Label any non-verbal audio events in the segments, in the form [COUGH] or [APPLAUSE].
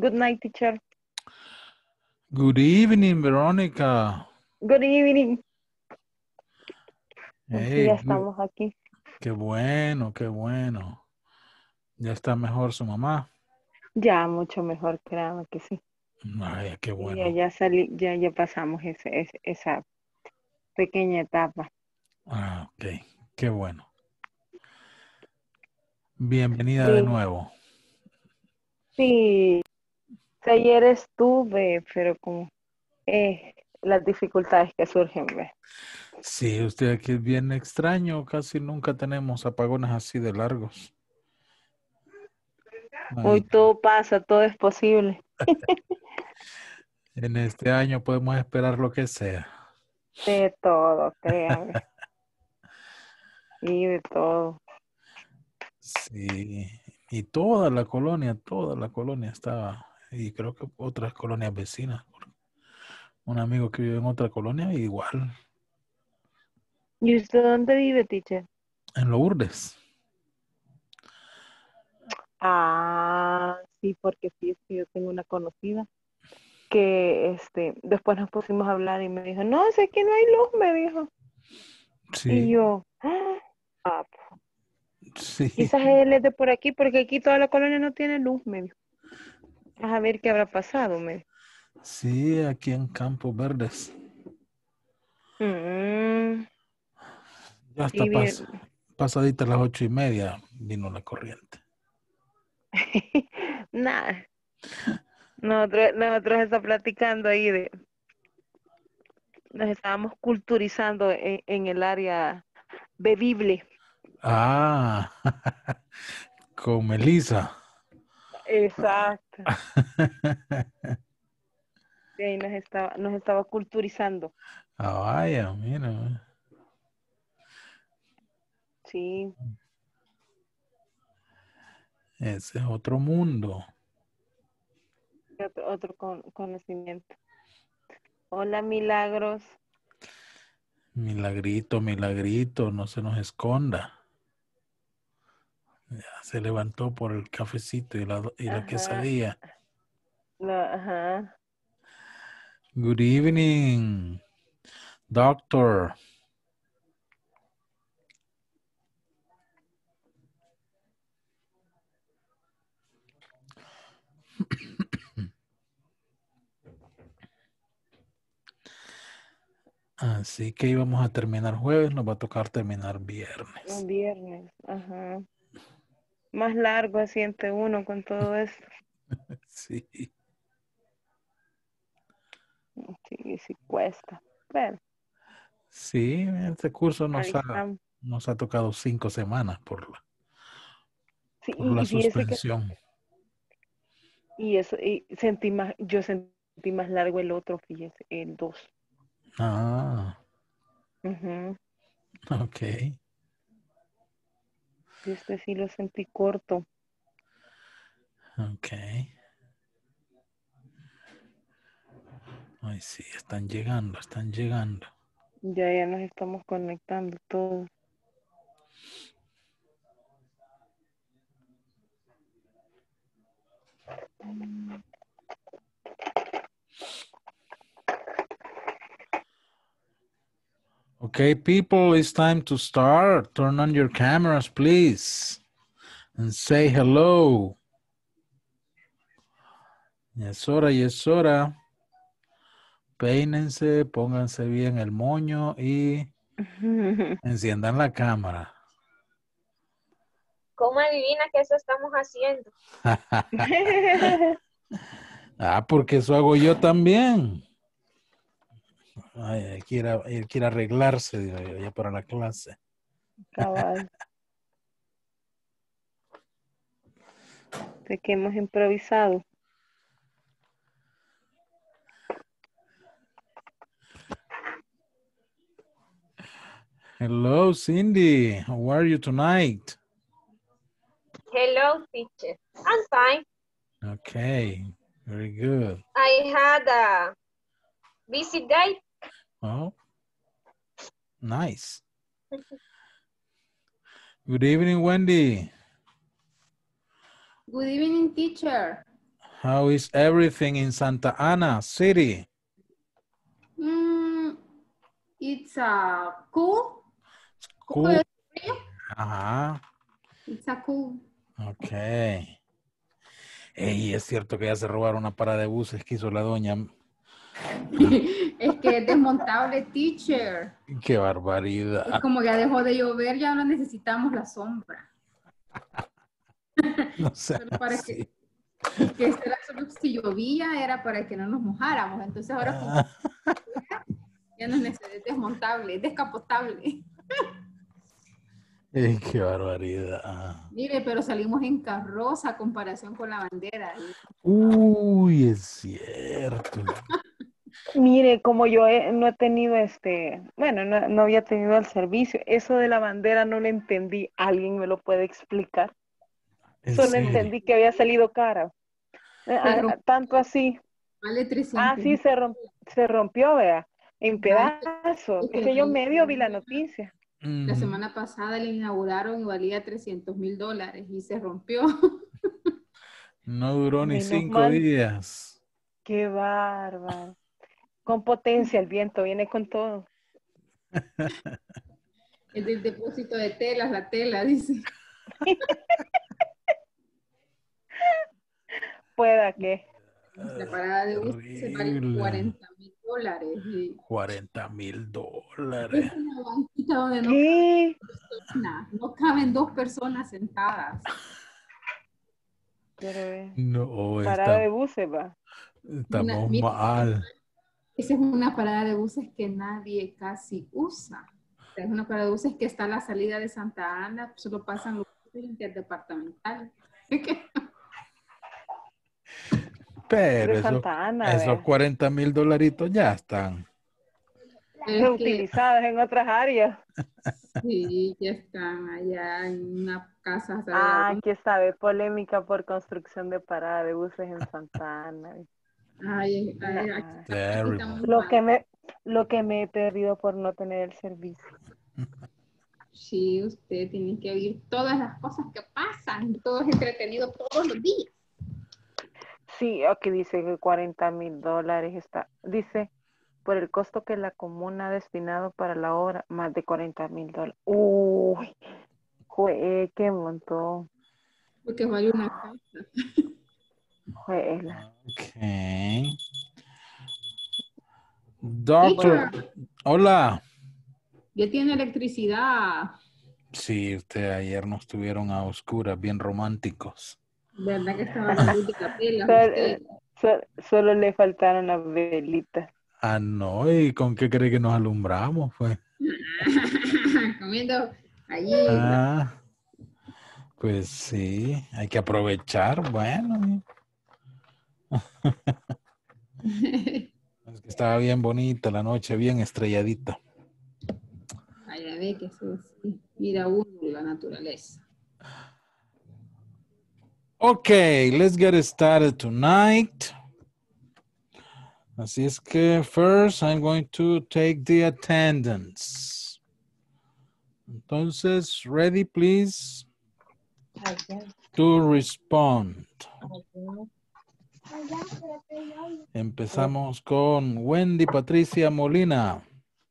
Good night, teacher. Good evening, Veronica. Good evening. Hey, ya estamos aquí. qué bueno, qué bueno. Ya está mejor su mamá. Ya mucho mejor, créame que sí. Ay, qué bueno. Ya, ya salí, ya, ya pasamos ese, ese- esa pequeña etapa. Ah, ok, qué bueno. Bienvenida de nuevo. Sí, sí, ayer estuve, pero con eh, las dificultades que surgen, ¿ve? Sí, usted aquí es bien extraño. Casi nunca tenemos apagones así de largos. Ay, Hoy todo pasa, todo es posible. [LAUGHS] en este año podemos esperar lo que sea. De todo, créame. [LAUGHS] Y de todo. Sí, y toda la colonia, toda la colonia estaba, y creo que otras colonias vecinas. Un amigo que vive en otra colonia, igual, ¿Y usted dónde vive, teacher? en Lourdes. Ah, sí, porque sí, es que yo tengo una conocida que este, después nos pusimos a hablar y me dijo, no, sé que no hay luz, me dijo. Y Sí, yo, ah, sí, quizás él es de por aquí, porque aquí toda la colonia no tiene luz, me dijo. Vas a ver qué habrá pasado, me dijo. sí, aquí en Campos Verdes. Mm, Ya está sí, bien. pas- pasadita las ocho y media, vino la corriente. [LAUGHS] Nada. Nosotros, nosotros está platicando ahí de, nos estábamos culturizando en, en el área bebible. Ah, [LAUGHS] con Melissa. Exacto. [LAUGHS] Sí, ahí nos estaba, nos estaba culturizando. Ah, vaya, mira. Sí, Ese es otro mundo. otro, otro con- conocimiento. Hola, Milagros. Milagrito, milagrito, no se nos esconda. Ya se levantó por el cafecito y la, y la Ajá. quesadilla. No, ajá. Good evening, doctor. Así que íbamos a terminar jueves, nos va a tocar terminar viernes. viernes, ajá. Más largo siente uno con todo esto. [LAUGHS] Sí, Sí, sí cuesta. Pero sí, este curso nos ha, nos ha tocado cinco semanas por la, Sí, por la y fíjese que suspensión. y eso, y sentí más, yo sentí más largo el otro, fíjese, el 2. Ah, Ujú. ok. Y este sí lo sentí corto. Ok. Ay, sí, están llegando, están llegando. Ya, ya nos estamos conectando todos. Okay, people, it's time to start. Turn on your cameras, please. And say hello. Ya es hora, ya es hora. Peínense, pónganse bien el moño y [LAUGHS] enciendan la cámara. ¿Cómo adivina que eso estamos haciendo? [LAUGHS] ah, porque eso hago yo también. Ay, ir a arreglarse digo yo, ya para la clase. Cabal. [LAUGHS] De que hemos improvisado. Hello, Cindy. How are you tonight? Hello, teacher. I'm fine. Okay, very good. I had a busy day. Oh, nice. Good evening, Wendy. Good evening, teacher. How is everything in Santa Ana City? Mm, it's a cool. Cool. Ajá. It's a cool. Ok. Ey, es cierto que ya se robaron una parada de buses que hizo la doña. [LAUGHS] es que es desmontable, teacher. Qué Es barbaridad. como ya dejó de llover, ya no necesitamos la sombra. [LAUGHS] No sé. Para que, que esto era solo si llovía, era para que no nos mojáramos. Entonces ahora Ah, [LAUGHS] ya no es es desmontable, es descapotable. qué barbaridad. Mire, pero salimos en carroza a comparación con la bandera. Uy, es cierto. Mire, como yo he- no he tenido este, bueno, no, no había tenido el servicio, eso de la bandera no lo entendí. ¿Alguien me lo puede explicar? En Solo serio. entendí que había salido cara. Eh, ah, tanto así. Vale 300. Ah, sí, se, romp- se rompió, vea, en pedazos. Es que Es que yo medio vi la noticia. La semana pasada le inauguraron y valía 300 mil dólares y se rompió. No duró ni Menos cinco mal. días. Qué bárbaro. Con potencia el viento, viene con todo. [LAUGHS] Es del depósito de telas, la tela, dice. [LAUGHS] Pueda que. La parada de bus se vale Horrible. 40 mil dólares. Y 40 mil es dólares. una banquita donde no, ¿Qué? caben- no caben dos personas sentadas. Quiero ver. No, Parada de está- buses, va. estamos mira. mal. Esa es una parada de buses que nadie casi usa. O sea, es una parada de buses que está a la salida de Santa Ana, solo pasan los buses interdepartamentales. [LAUGHS] Pero esos, Santa Ana, esos vea. 40 mil dolaritos ya están. Es que- Reutilizadas en otras áreas. Sí, ya están allá en una casa. ¿sabe? Ah, está, ve, polémica por construcción de parada de buses en Santa Ana. Ay, ay, ay, Ah, estamos Lo que me, lo que me he perdido por no tener el servicio. Sí, usted tiene que oír todas las cosas que pasan. Todo es entretenido todos los días. Sí, aquí dice que 40 mil dólares está. Dice, por el costo que la comuna ha destinado para la obra, más de 40 mil dólares. Uy, jue, qué montón. Porque vale una casa. [LAUGHS] Juela. Ok. Doctor, hola. Ya tiene electricidad. Sí, usted ayer nos tuvieron a oscuras, bien románticos. ¿Verdad que estaba la luz de capela? Sol- usted? so- solo le faltaron las velitas. Ah, no, ¿y con qué cree que nos alumbramos? Pues? [LAUGHS] Comiendo allí. Ah, pues sí, hay que aprovechar. Bueno, es que estaba bien bonita la noche, bien estrelladita. Ay, ya ve que sí. Mira uno la naturaleza. Okay, let's get started tonight. Así es que first I'm going to take the attendance. Entonces, ready please to respond. Empezamos con Wendy Patricia Molina.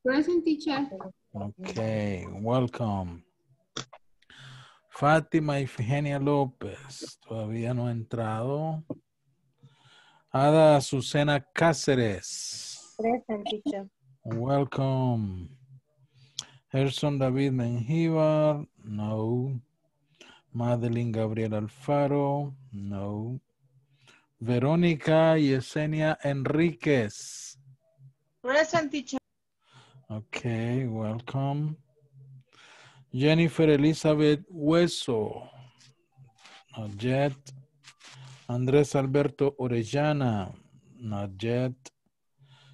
Present teacher. Okay, welcome. Fátima Ifigenia López, todavía no ha entrado. Ada Azucena Cáceres, Present, teacher. welcome. Gerson David Mengíbar, no. Madeline Gabriel Alfaro, no. Verónica Yesenia Enríquez. Present teacher. Okay, welcome. Jennifer Elizabeth Hueso. Not yet. Andrés Alberto Orellana. Not yet.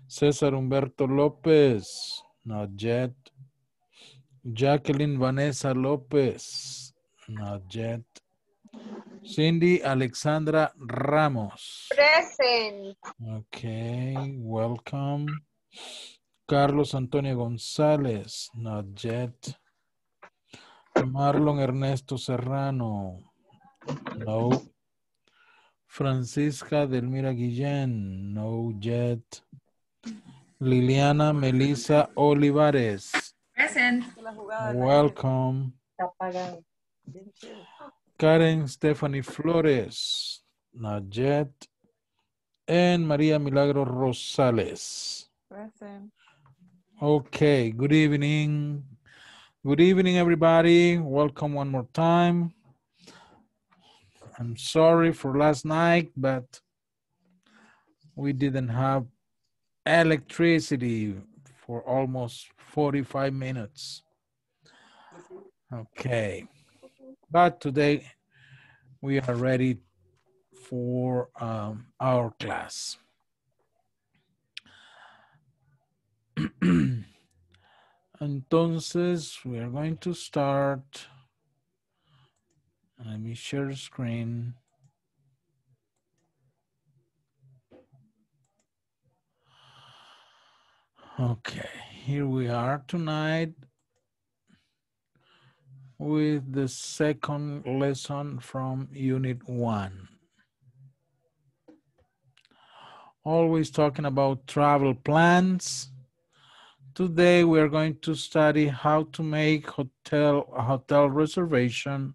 César Humberto López. Not yet. Jacqueline Vanessa López. Not yet. Cindy Alexandra Ramos. Present. Okay, welcome. Carlos Antonio González, not yet. Marlon Ernesto Serrano, no. Francisca Delmira Guillén, no yet. Liliana Melissa Olivares, Present. welcome. Karen Stephanie Flores, not yet. And María Milagro Rosales. Okay, good evening. Good evening, everybody. Welcome one more time. I'm sorry for last night, but we didn't have electricity for almost 45 minutes. Okay, but today we are ready for um, our class. [CLEARS THROAT] Entonces, we are going to start. Let me share the screen. Okay, here we are tonight with the second lesson from Unit 1. Always talking about travel plans. Today we are going to study how to make hotel hotel reservation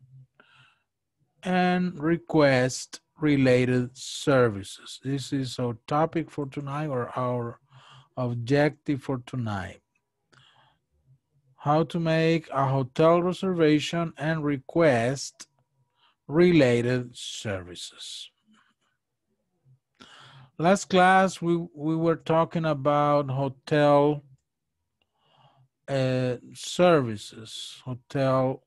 and request related services. This is our topic for tonight or our objective for tonight. How to make a hotel reservation and request related services. Last class, we, we were talking about hotel uh, services, hotel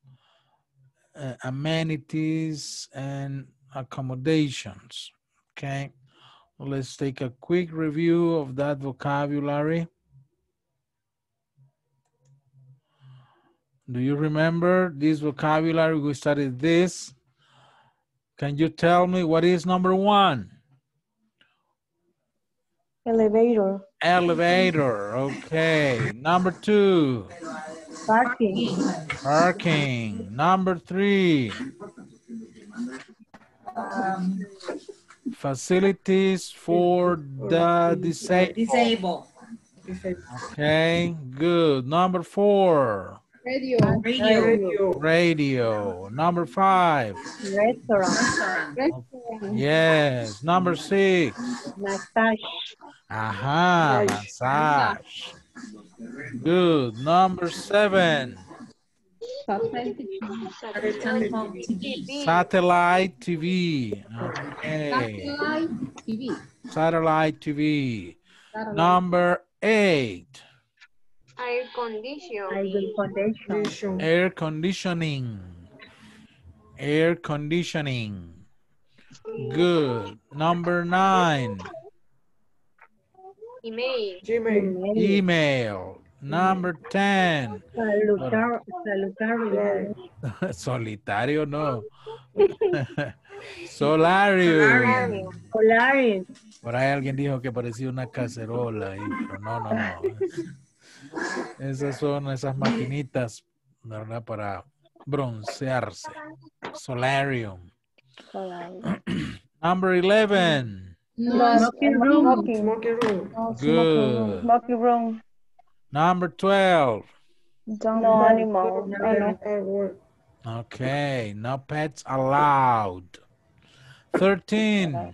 uh, amenities and accommodations, okay? Let's take a quick review of that vocabulary. Do you remember this vocabulary? We studied this. Can you tell me what is number one? Elevator. Elevator, okay. Number two, Parking. parking. Number three, facilities for the disabled. Disable. Okay, good. Number four, Radio. Radio. radio. Number five, Restaurant. Restaurant. yes. Number six, Massage. aha, massage. Good. Number seven, Satellite TV. satellite TV. Okay, Satellite TV. satellite TV. Satellite. Number eight, Air condition. air conditioning. Air conditioning. Good. Number nine, Email. email. Number 10, Salutar. Salutario. [LAUGHS] solitario no. [LAUGHS] Solarium. Polaris. Por ahí alguien dijo que parecía una cacerola, pero no, no, no. Esas son esas maquinitas, ¿verdad? Para broncearse. Solarium. [CLEARS THROAT] Number 11. No, Smoking room. Good. Smoky room. Number 12. No animal. No. Okay, no pets allowed. 13.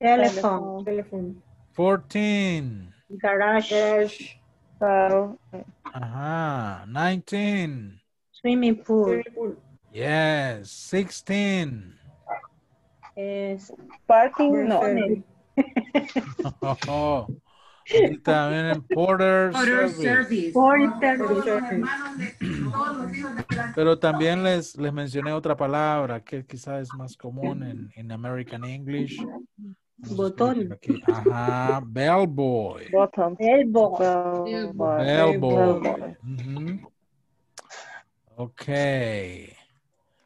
Telephone. 14. Garage. Ajá. 19. Swimming pool. Yes. 16. Es Parking, no. Oh, aquí también en Porter Service. service. Pero también les, les mencioné otra palabra que quizás es más común en, en American English. Botón. escribir aquí. Ajá. Bellboy. Bottom. Bellboy. Bellboy. Okay.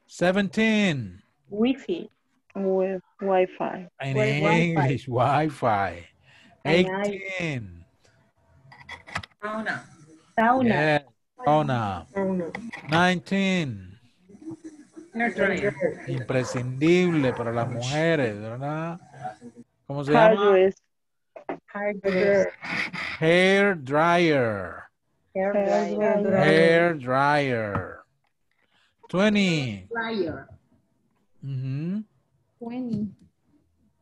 17. Wifi. With Wi-Fi. In Wi-Fi. English, Wi-Fi. And I- 18. Sauna. Sauna. Yes. Sauna. 19. Hair dryer. imprescindible para las mujeres, ¿verdad? ¿Cómo se llama? Hardress. Hairdresser. Hair dryer. Hair Hair dryer. dryer. Hair dryer. 20. Dryer. Ujú. 20.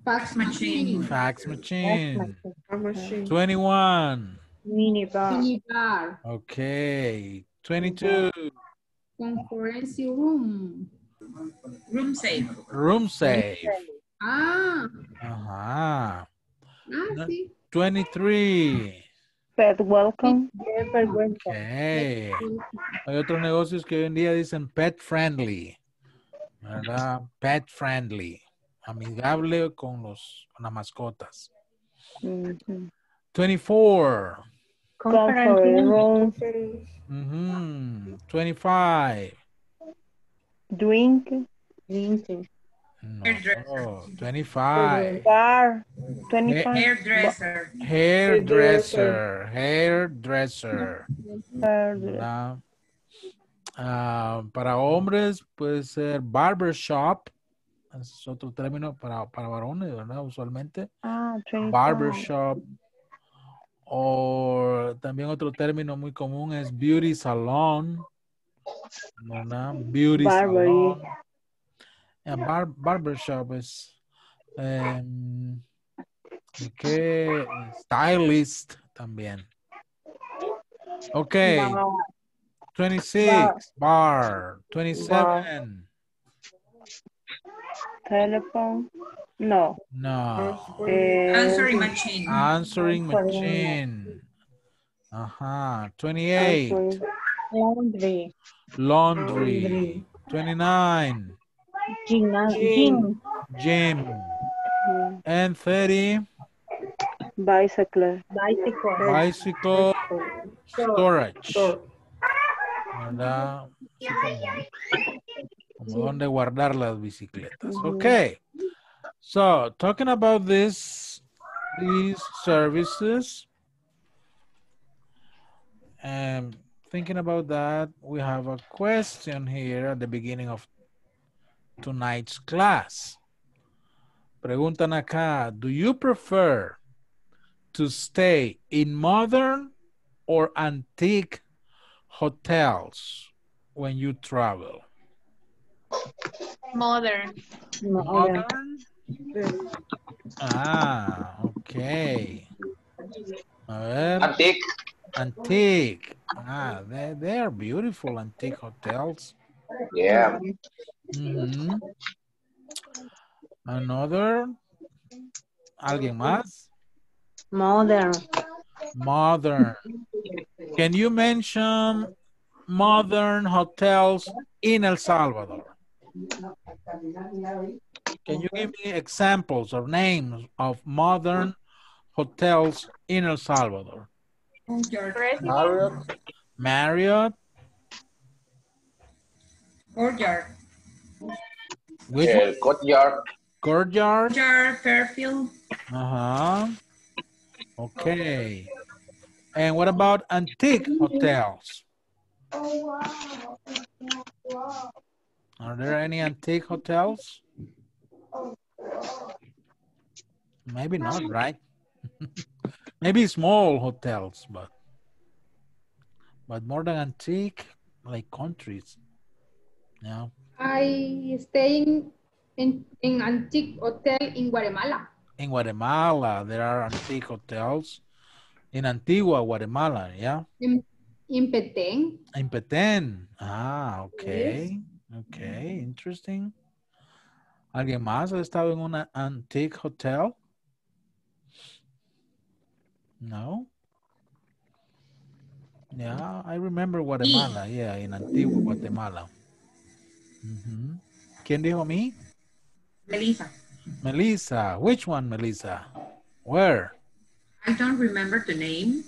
Fax Machine. machine. Fax machine. A machine. 21. Minibar. Minibar. Okay. 22. Conference room. Room safe. Room safe. Ah, Ajá. ah, No. sí. 23. Pet welcome. Qué vergüenza. Okay. Hay otros negocios que hoy en día dicen pet friendly. ¿Verdad? Pet friendly. Amigable con los con las mascotas. Ujú. 24. Conference room. Mhm. 25. Drink. Drink. No. Hairdresser. 25. Bar. 25. Hairdresser. Hairdresser. Hairdresser. Hairdresser. ¿verdad? Ah, para hombres puede ser barbershop. Es otro término para, para varones, ¿verdad? Usualmente. Ah, 25. Barbershop. O también otro término muy común es beauty salon. ¿verdad? Beauty Barbery. salon. Yeah, bar- barbershop es em, ¿qué? stylist también. Ok. 26, bar. 27, Telephone. No. no. Eh, Answering machine. Answering machine. Ajá. 28, Laundry. laundry. 29, Gym. Jim. gym. And 30, Bicycle. Bicycle. bicycle storage. Store. ¿Verdad? Así como, como donde guardar las bicicletas. Okay. So, talking about this, these services, and thinking about that, we have a question here at the beginning of tonight's class. Preguntan acá, do you prefer to stay in modern or antique hotels when you travel? Modern. Modern? Ah, okay. A ver, Antique. antique. Ah, they, they are beautiful antique hotels. Yeah. Mhm. Another. ¿Alguien más? Modern. Modern. Can you mention modern hotels in El Salvador? Can you give me examples or names of modern hotels in El Salvador? Courtyard. Marriott. Marriott, Courtyard. Which one? El Courtyard. Courtyard? Courtyard. Fairfield. Uh-huh. Okay. And what about antique hotels? Are there any antique hotels? Maybe not, right? [LAUGHS] Maybe small hotels, but but more than antique, like countries. Yeah. I staying in, in antique hotel in Guatemala. In Guatemala, there are antique hotels. In Antigua, Guatemala, yeah. In, in Petén. In Petén. Ah, okay. Okay, interesting. ¿Alguien más ha estado en una antique hotel? No? Yeah, I remember Guatemala. Yeah, in Antigua, Guatemala. ¿Quién dijo me? Melissa. Melissa. Which one, Melissa? Where? I don't remember the name,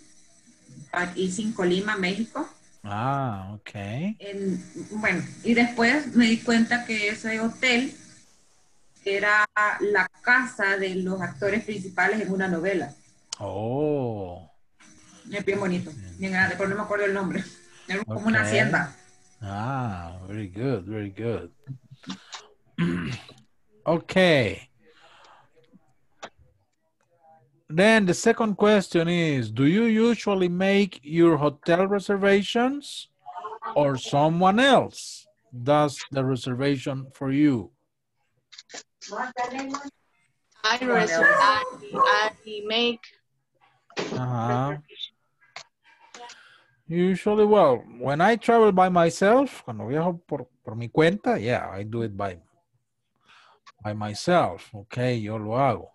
but it's in Colima, México. Ah, okay. En- bueno, y después me di cuenta que ese hotel era la casa de los actores principales en una novela. Oh, Es bien bonito, bien grande, pero no me acuerdo el nombre. Era como una Ok. hacienda. Ah, very good, very good. [CLEARS THROAT] okay. Then the second question is, do you usually make your hotel reservations or someone else does the reservation for you? I, reserve, I, I make Ajá. Usually, well, when I travel by myself, cuando viajo por, por mi cuenta, yeah, I do it by, by myself, okay, yo lo hago.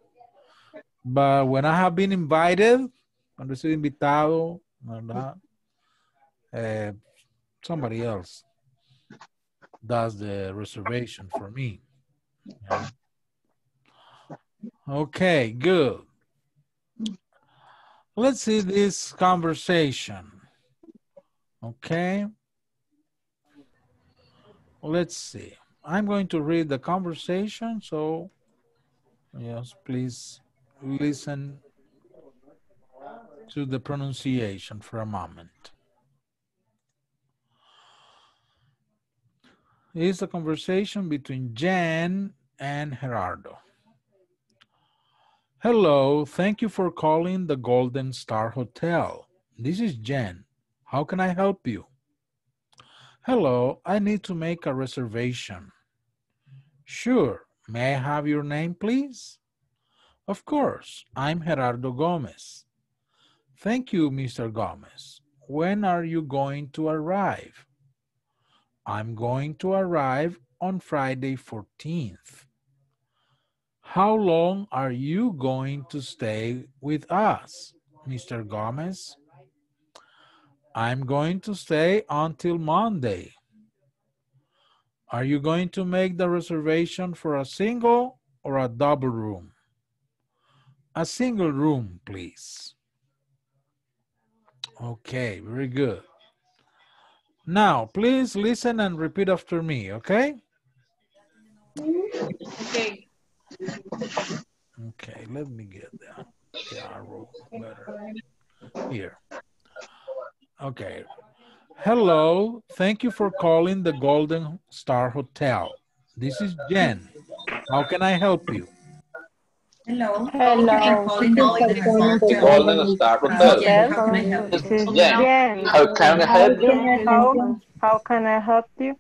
But when I have been invited, cuando he invitado, ¿verdad? Eh, somebody else does the reservation for me. Yeah. Okay, good. Let's see this conversation. Okay. Let's see. I'm going to read the conversation, so yes, please listen to the pronunciation for a moment. It's a conversation between Jen and Gerardo. Hello, thank you for calling the Golden Star Hotel. This is Jen. How can I help you? Hello, I need to make a reservation. Sure, may I have your name, please? Of course, I'm Gerardo Gomez. Thank you, Mr. Gomez. When are you going to arrive? I'm going to arrive on Friday 14th. How long are you going to stay with us, Mr. Gomez? I'm going to stay until Monday. Are you going to make the reservation for a single or a double room? A single room, please. Okay, very good. Now, please listen and repeat after me, okay? Okay. Okay, let me get the, the arrow better. Here. Okay. Hello, thank you for calling the Golden Star Hotel. This is Jen. How can I help you? Hello. Hello. Calling the Golden Golden Star Hotel. Yes, how can I help This you? is Jen. Jen. How can I help you? How, how can I help you?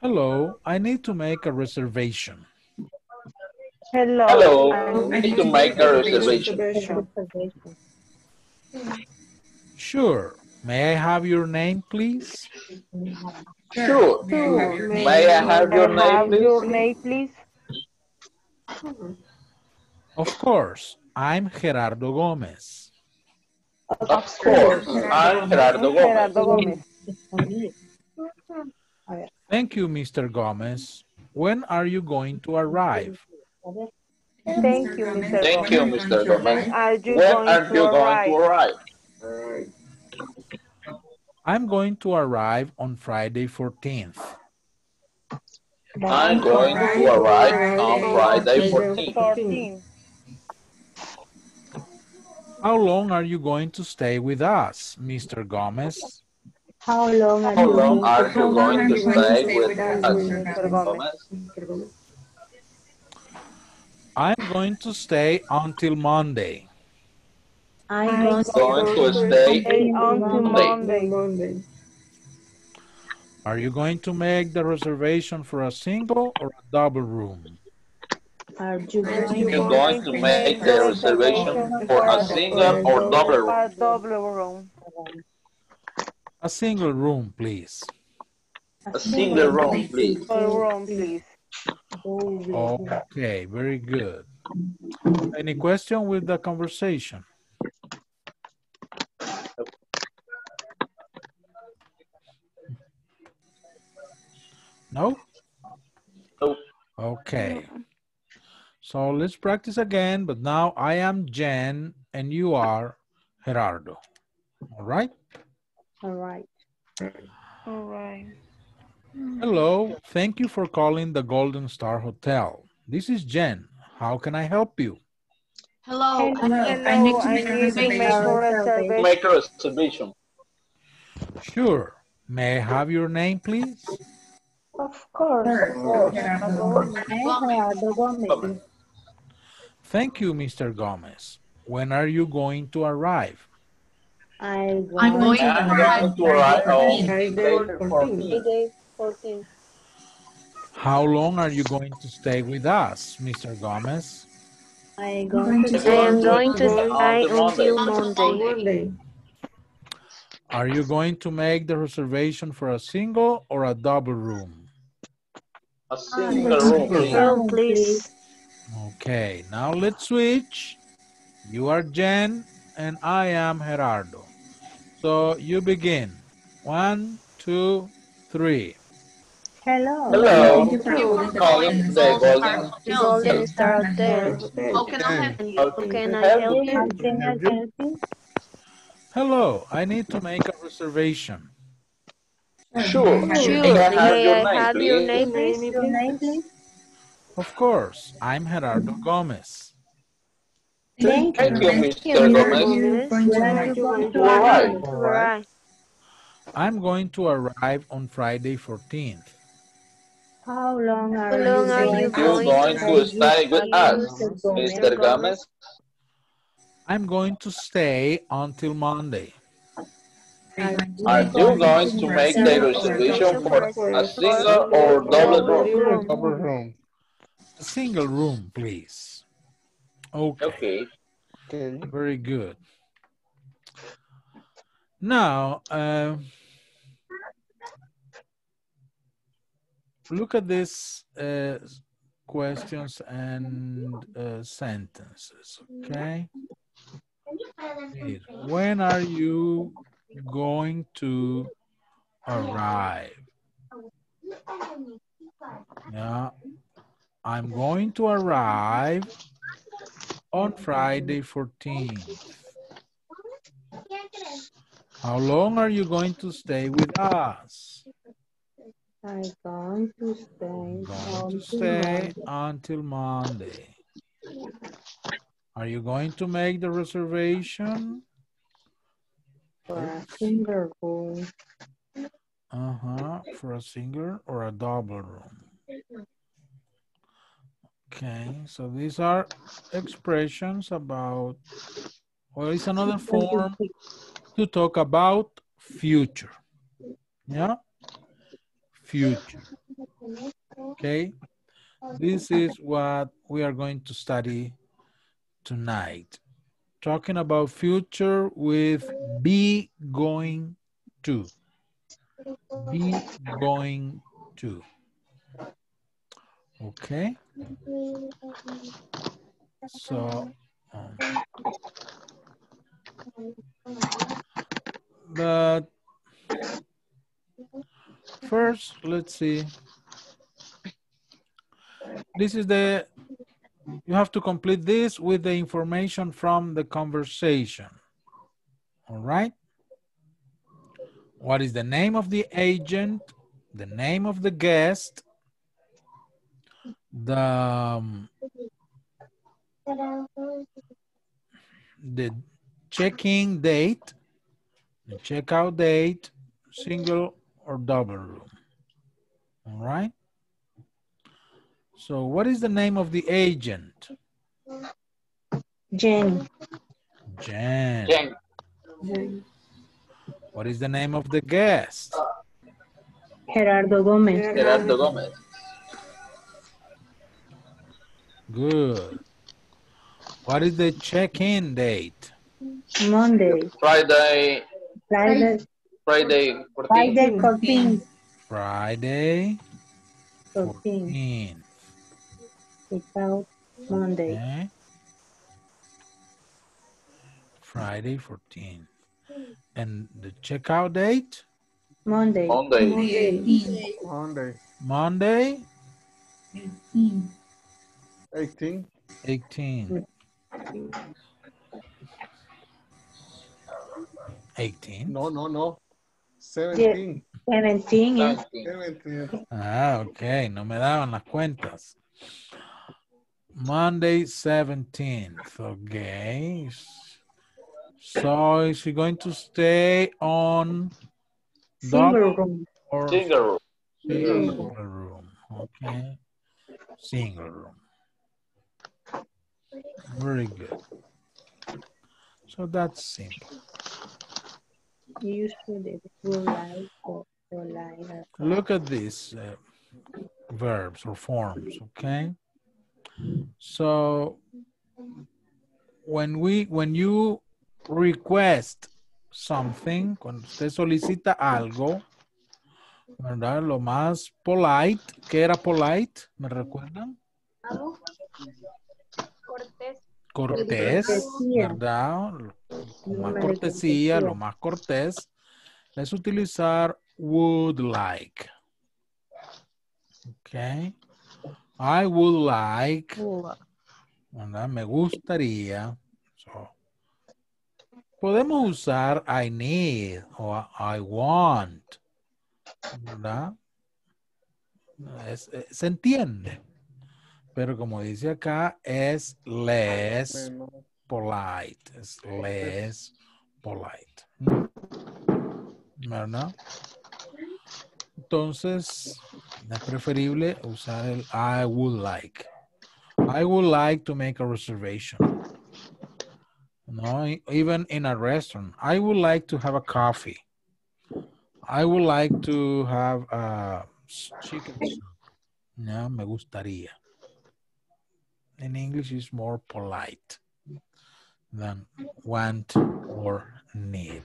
Hello, I need to make a reservation. Hello. Hello, I need to make a reservation. Sure. May I have your name, please? Sure. Sure. May I have your May I have name, your please? name, please? Of course. I'm Gerardo Gomez. Of course, I'm Gerardo Gomez. Thank you, Mr. Gomez. When are you going to arrive? Thank you, Mr. Thank you, Gomez. Mr. Gomez. Are you When going are to you going to arrive? I'm going to arrive on Friday 14th. I'm going to arrive on Friday 14th. How long are you going to stay with us, Mr. Gomez? How long are How you long going are to you going to stay with us, Mr. Gomez. Gomez? I'm going to stay until Monday. I'm going to Going to stay Stay until Monday. Monday. Are you going to make the reservation for a single or a double room? Are you You're going going to make the reservation for a single or double room. A double room. A single room, please. A single room, please. A room, please. Okay, very good. Any question with the conversation? No? Nope. Okay. So let's practice again, but now I am Jen and you are Gerardo. All right? All right. All right. Hello, thank you for calling the Golden Star Hotel. This is Jen. How can I help you? Hello. Hello. I Hello, need to make a need make a reservation. Make a reservation. Sure. May I have your name, please? Of course. Gerardo. Gerardo Gomez. Thank you, Mr. Gomez. When are you going to arrive? I I'm going to I'm arrive going to arrive on Friday Friday 14. Friday 14. How long are you going to stay with us, Mr. Gomez? I going to I am going to stay until Monday. Are you going to make the reservation for a single or a double room? A single room, please. Room, please. Okay, now let's switch. You are Jen and I am Gerardo. So you begin. One, two, three. Hello. Hello. Thank you for holding the Calling the Golden Golden Star Hotel. How can I help you? How Can I help help you? you? Can I help you? Hello, I need to make a reservation. Sure. Sure. May I have your name, please? Your name, please? Of course, I'm Gerardo Gomez. Thank Thank you, you. Mr. Gomez. When are you going To arrive. arrive? I'm going to arrive on Friday 14th. How long are How long are you You going to stay with us, Mr. Gomez? I'm going to stay until Monday. Are you going to make the reservation for a single or double room? Double room. A single room, please. Okay, Okay. Okay. very good. Now, uh, look at these uh, questions and uh, sentences, okay? When are you going to arrive? Yeah, I'm going to arrive on Friday 14th. How long are you going to stay with us? I'm going to stay. Going to until stay Monday. until Monday. Are you going to make the reservation? For a single room. Uh-huh, for a single or a double room. Okay, so these are expressions about, or it's another form to talk about future. Yeah? Future. Okay? This is what we are going to study tonight. Talking about future with be going to. Be going to. Okay? So, um, but first, let's see. This is the, you have to complete this with the information from the conversation. All right? What is the name of the agent, the name of the guest, the, um, the check-in date, the checkout date, single or double room. All right? So what is the name of the agent? Jenny. Jen. Jen, What is the name of the guest? Gerardo Gomez. Gerardo Gomez. Good. What is the check-in date? Monday. Friday, Friday. Friday 14. Friday 14. Friday 14. 14th. Without Monday. Okay. Friday 14th. And the checkout date? Monday. Monday, Monday. Monday 18. 18. 18. No, no, no. 17. 17. yes. 17. 17. Ah, ok, no me daban las cuentas. Monday 17th, okay. So is she going to stay on Single room. or Single room. single room? Okay. Single room. Very good. So that's simple. Usually would like or, or. Look at these uh, verbs or forms, okay? So when we when you request something, cuando usted solicita algo, ¿verdad? Lo más polite, ¿qué era polite? ¿Me recuerdan? Cortés. Cortés, ¿verdad? Lo No más cortesía, lo más cortés es utilizar would like. Ok. I would like, ¿verdad? Me gustaría. So, podemos usar I need o I want, ¿verdad? Es- eh, se entiende. Pero como dice acá, es less. Polite. Es less polite. ¿Verdad? Entonces, es preferible usar el I would like. I would like to make a reservation. No, even in a restaurant. I would like to have a coffee. I would like to have a chicken soup. No, me gustaría. In English, is more polite than want or need.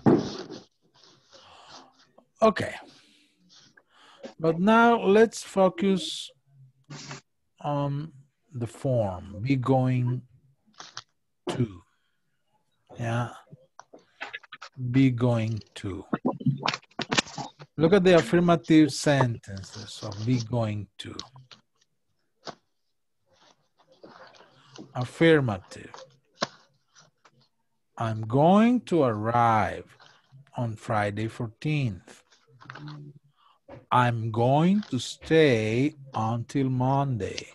Okay. But now let's focus on the form, be going to. Yeah. Be going to. Look at the affirmative sentences of be going to. Affirmative. I'm going to arrive on Friday 14th. I'm going to stay until Monday.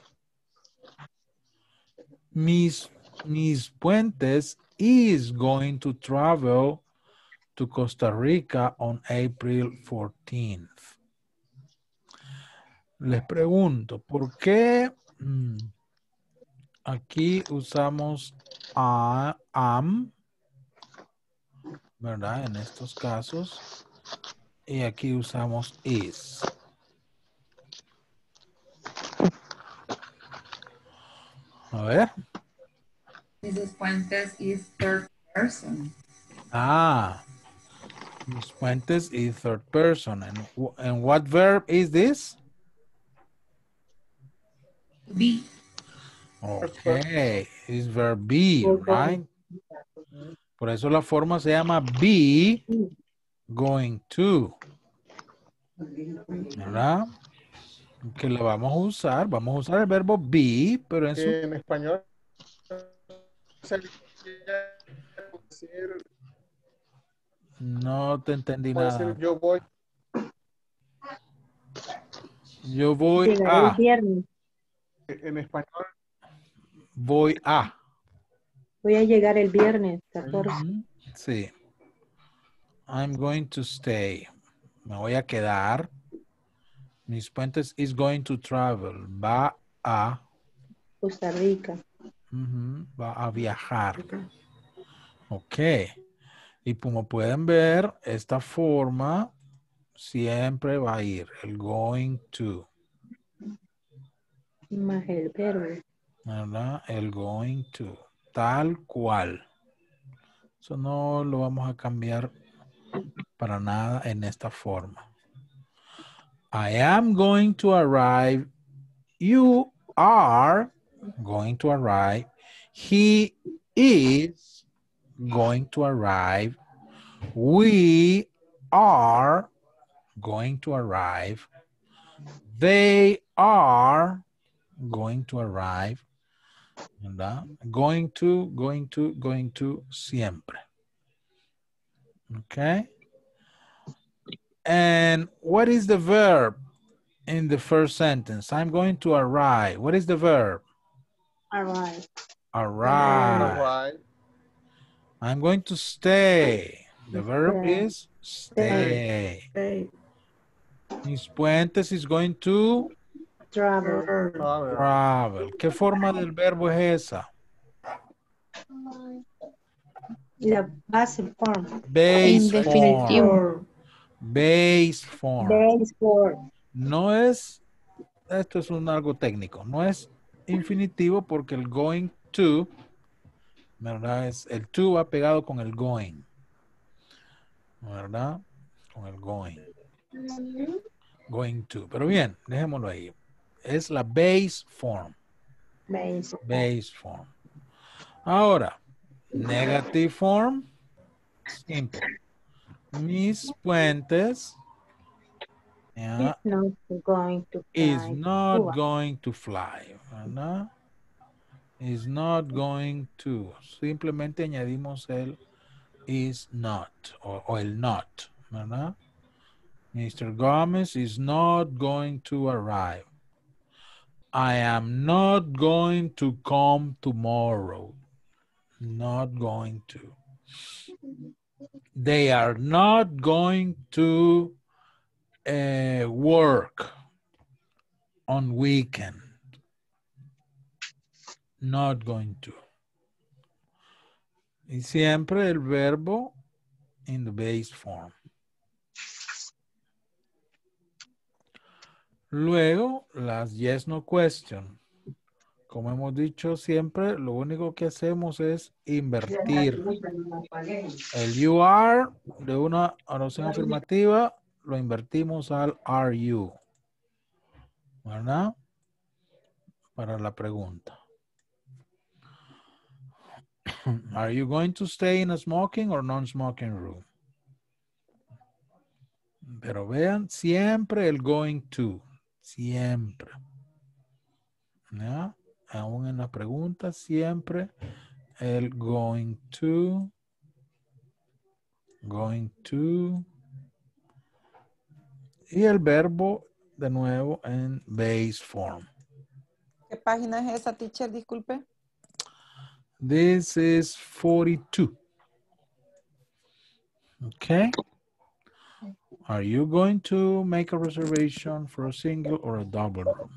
Miss, Miss Puentes is going to travel to Costa Rica on April 14th. Les pregunto, ¿por qué mm, aquí usamos a, am, ¿verdad? En estos casos. Y aquí usamos is. A ver. Mrs. Fuentes is third person. Ah. Miss Fuentes is third person. And, and what verb is this? Be. Okay. Is verb be, right? Por eso la forma se llama be going to. ¿Verdad? Que la vamos a usar. Vamos a usar el verbo be, pero en su en español No te entendí nada. yo voy Yo voy a, en español voy a. Voy a llegar el viernes 14. Ujú, Sí. I'm going to stay. Me voy a quedar. Mis puentes is going to travel. Va a, Costa Rica. va a viajar. Ok. Y como pueden ver, esta forma siempre va a ir. El going to. Más el verbo. ¿verdad? El going to, tal cual. Eso no lo vamos a cambiar para nada en esta forma. I am going to arrive. You are going to arrive. He is going to arrive. We are going to arrive. They are going to arrive. ¿Verdad? Going to, going to, going to, siempre. Okay. And what is the verb in the first sentence? I'm going to arrive. What is the verb? Arrive. Arrive. right I'm going to stay. The verb Stay. is stay. Stay. Mis Puentes is going to Travel. Travel. travel. ¿Qué forma del verbo es esa? La base form. Base Indefinitivo. form. Base form. Base form. No es, esto es un algo técnico, no es infinitivo porque el going to, ¿verdad? Es, el to va pegado con el going, ¿verdad? Con el going. Going to. Pero bien, dejémoslo ahí. Es la base form. Base. Base form. Ahora, negative form. Simple. Mis puentes. ya, It's not going to fly. is not going to fly, ¿verdad? Is not going to. Simplemente añadimos el is not o, o el not, ¿verdad? Mr. Gomez is not going to arrive. I am not going to come tomorrow. Not going to. They are not going to uh, work on weekend. Not going to. Y siempre el verbo in the base form. Luego, las yes, no question. Como hemos dicho siempre, lo único que hacemos es invertir. El you are de una oración afirmativa lo invertimos al are you. ¿Verdad? Para la pregunta. Are you going to stay in a smoking or non-smoking room? Pero vean, siempre el going to. Siempre. ¿Ya? Aún en la pregunta, siempre el going to. Going to. Y el verbo de nuevo en base form. ¿Qué página es esa, teacher? Disculpe. This is 42. Okay. Are you going to make a reservation for a single or a double room?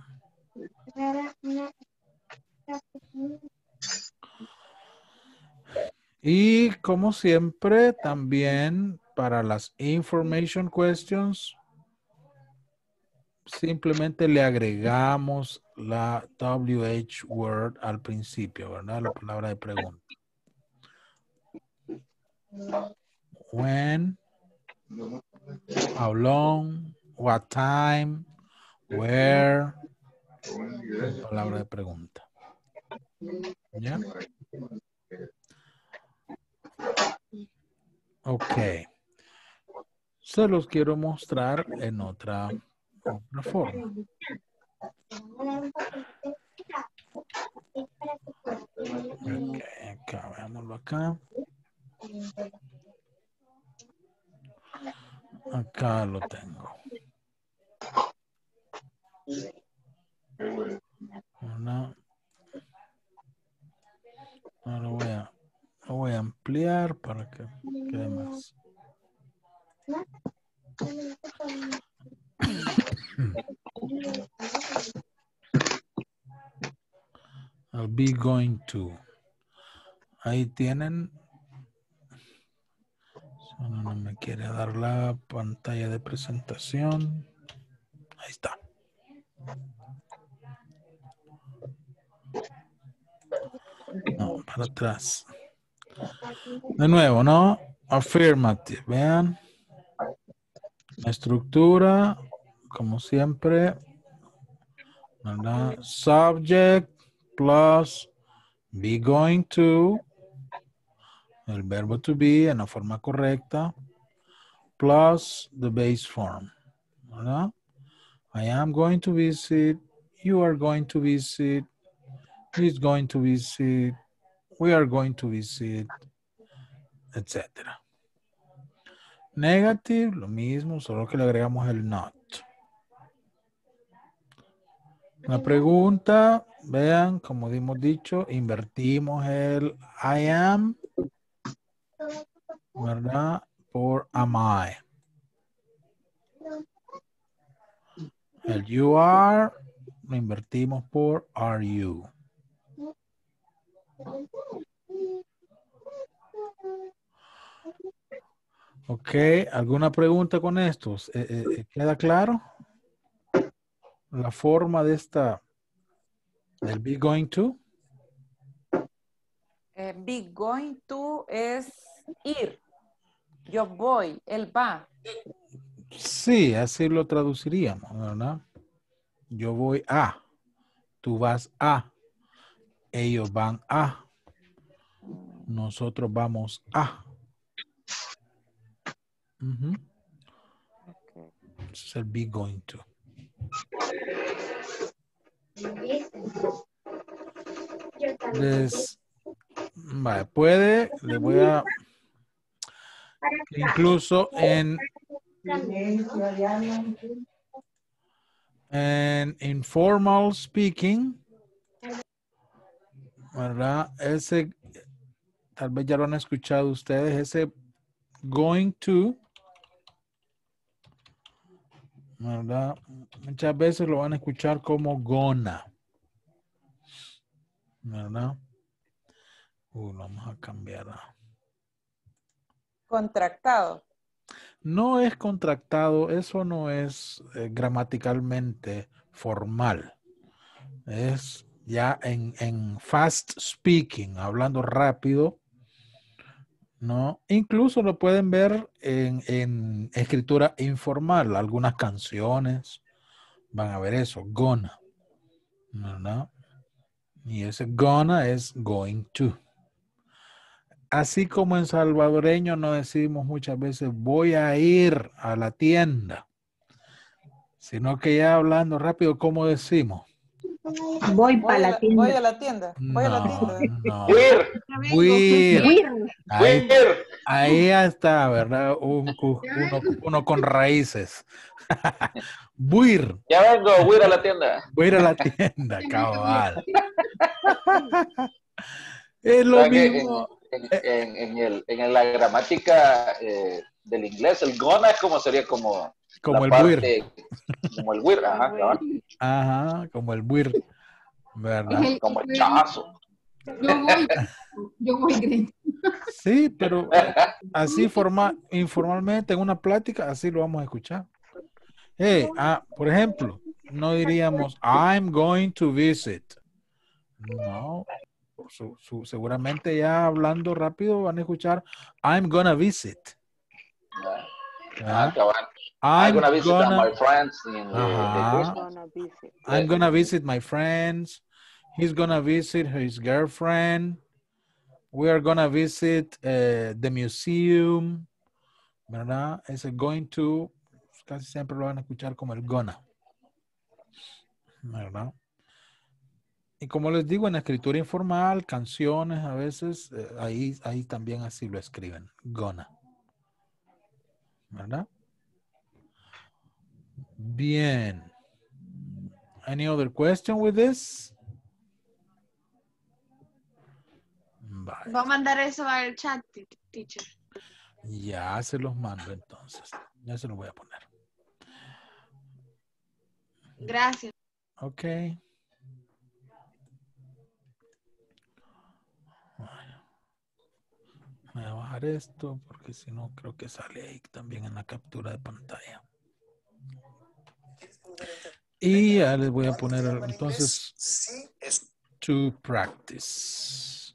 Y como siempre, también para las information questions, simplemente le agregamos la WH word al principio, ¿verdad? La palabra de pregunta. When, how long, what time, where, palabra de pregunta. ¿Ya? Ok. Se los quiero mostrar en otra, otra forma. Ok, acá, veámoslo acá. Acá lo tengo. Una. Lo voy a, lo voy a ampliar para que quede más. I'll be going to. Ahí tienen. Solo no me quiere dar la pantalla de presentación. Ahí está. No, para atrás. De nuevo, ¿no? Affirmative. Vean. La estructura, como siempre, ¿verdad? Subject plus be going to, el verbo to be en la forma correcta, plus the base form, ¿verdad? I am going to visit, you are going to visit, he's going to visit, we are going to visit, etc. Negative, lo mismo, solo que le agregamos el not. La pregunta, vean, como hemos dicho, invertimos el I am, ¿verdad? por am I. El you are lo invertimos por are you. Ok, ¿alguna pregunta con estos? Eh, eh, eh, ¿Queda claro? La forma de esta, del be going to. Be going to es ir. Yo voy, él va. Sí, así lo traduciríamos, ¿verdad? Yo voy a, tú vas a, ellos van a, nosotros vamos a. Es el be going to. Les, vale, puede, le voy a, incluso en, en informal speaking, ¿verdad? Ese, tal vez ya lo han escuchado ustedes, ese going to, ¿verdad? Muchas veces lo van a escuchar como gonna, ¿verdad? Uh, vamos a cambiar. Contractado. No es contractado, eso no es eh, gramaticalmente formal. Es ya en, en fast speaking, hablando rápido, ¿no? Incluso lo pueden ver en, en escritura informal, algunas canciones van a ver eso, gonna, ¿verdad? Y ese gonna es going to. Así como en salvadoreño no decimos muchas veces voy a ir a la tienda, sino que ya hablando rápido, ¿cómo decimos? Voy Voy, para a la la, voy tienda. a la tienda. Voy a la tienda. no. Weir, Weir. Ahí, está, ¿verdad? Un- uno, uno con raíces. [LAUGHS] Buir. Ya vengo, weir a la tienda. Voy a ir a la tienda, [LAUGHS] cabal. Es lo ¿Sabe que mismo. En, en- en el, en la gramática eh, del inglés, el gonna es como sería como Como la el parte- buir. Como el weir, ajá, cabal. Ajá, como el buir. ¿Verdad? El- como el chazo. Yo voy, yo voy gringo. Sí, pero así forma, informalmente en una plática, así lo vamos a escuchar. Hey, ah, por ejemplo, no diríamos I'm going to visit. No, su- su- seguramente ya hablando rápido van a escuchar I'm gonna visit. Ah. I'm I'm gonna visit gonna, my friends in the, Ajá. the Christmas. Gonna visit. I'm gonna visit my friends. He's gonna visit his girlfriend. We are gonna visit eh, the museum. ¿Verdad? Ese going to, casi siempre lo van a escuchar como el gonna. ¿Verdad? Y como les digo, en la escritura informal, canciones, a veces, eh, ahí, ahí también así lo escriben. Gonna. ¿Verdad? Bien. Any other question with this? Vale. Va a mandar eso al chat, teacher. Ya se los mando entonces. Ya se los voy a poner. Gracias. Ok. Voy a bajar esto porque si no creo que sale ahí también en la captura de pantalla. Y ya les voy a poner entonces to practice.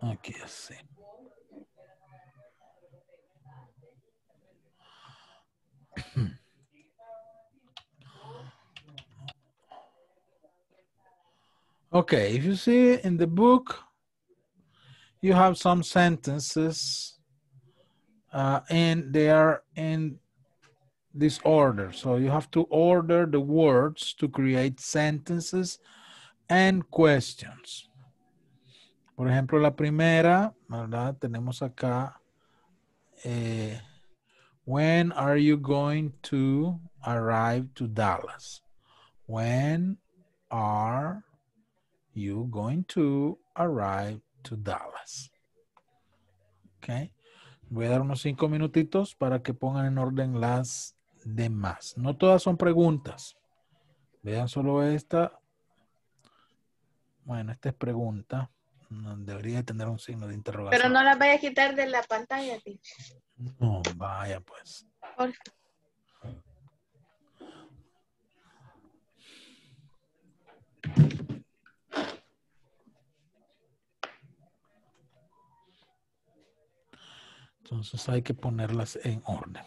Aquí así. Okay, if you see in the book, you have some sentences uh, and they are in this order. So you have to order the words to create sentences and questions. Por ejemplo, la primera, ¿verdad? Tenemos acá, eh, when are you going to arrive to Dallas? When are you going to arrive to Dallas? Ok. Voy a dar unos cinco minutitos para que pongan en orden las demás. No todas son preguntas. Vean solo esta. Bueno, esta es pregunta. Debería tener un signo de interrogación. Pero no las vaya a quitar de la pantalla, teacher. No, vaya pues. Por Entonces hay que ponerlas en orden.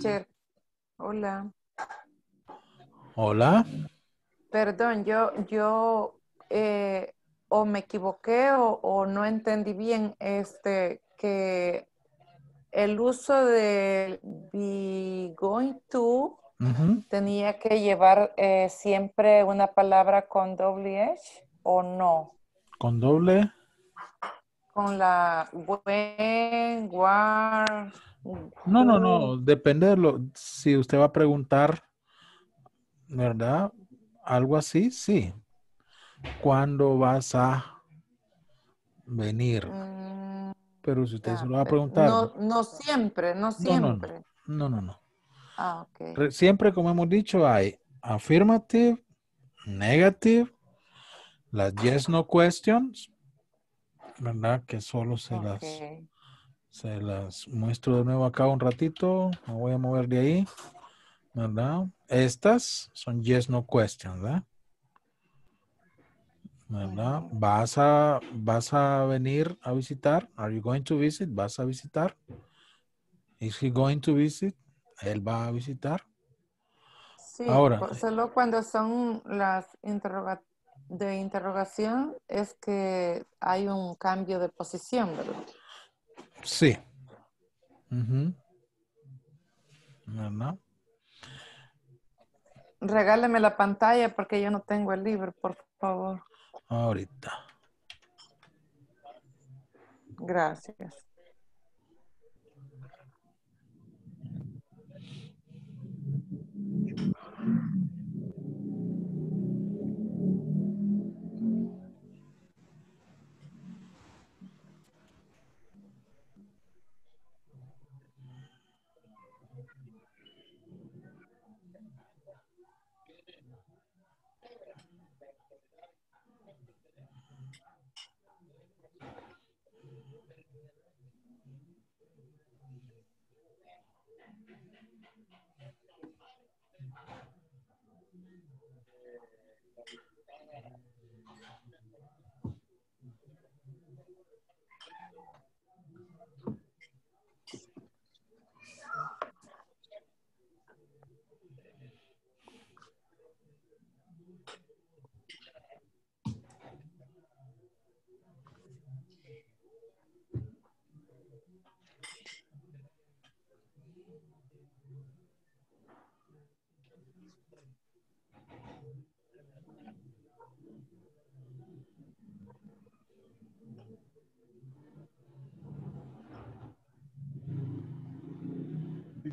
Teacher, hola. Hola. Perdón, yo, yo eh, o me equivoqué o, o no entendí bien este que el uso de be going to tenía que llevar eh, siempre una palabra con doble H o no. Con doble. Con la when, where, No, no, no. Depende de lo. Si usted va a preguntar, ¿verdad? Algo así, sí. ¿Cuándo vas a venir? Mm, Pero si usted ya, se lo va a preguntar. No, no siempre, no siempre. no. No, no, no. Ah, ok. Re- Siempre, como hemos dicho, hay affirmative, negative, las yes, no questions, ¿verdad? Que solo se las. Se las muestro de nuevo acá un ratito. Me voy a mover de ahí, ¿verdad? Estas son yes, no questions, ¿verdad? ¿Verdad? Vas a, vas a venir a visitar. Are you going to visit? ¿Vas a visitar? Is he going to visit? Él va a visitar. Sí, Ahora. solo cuando son las interroga de interrogación es que hay un cambio de posición, ¿verdad? Sí. Ujú. ¿Verdad? Regáleme la pantalla porque yo no tengo el libro, por favor. Ahorita. Gracias.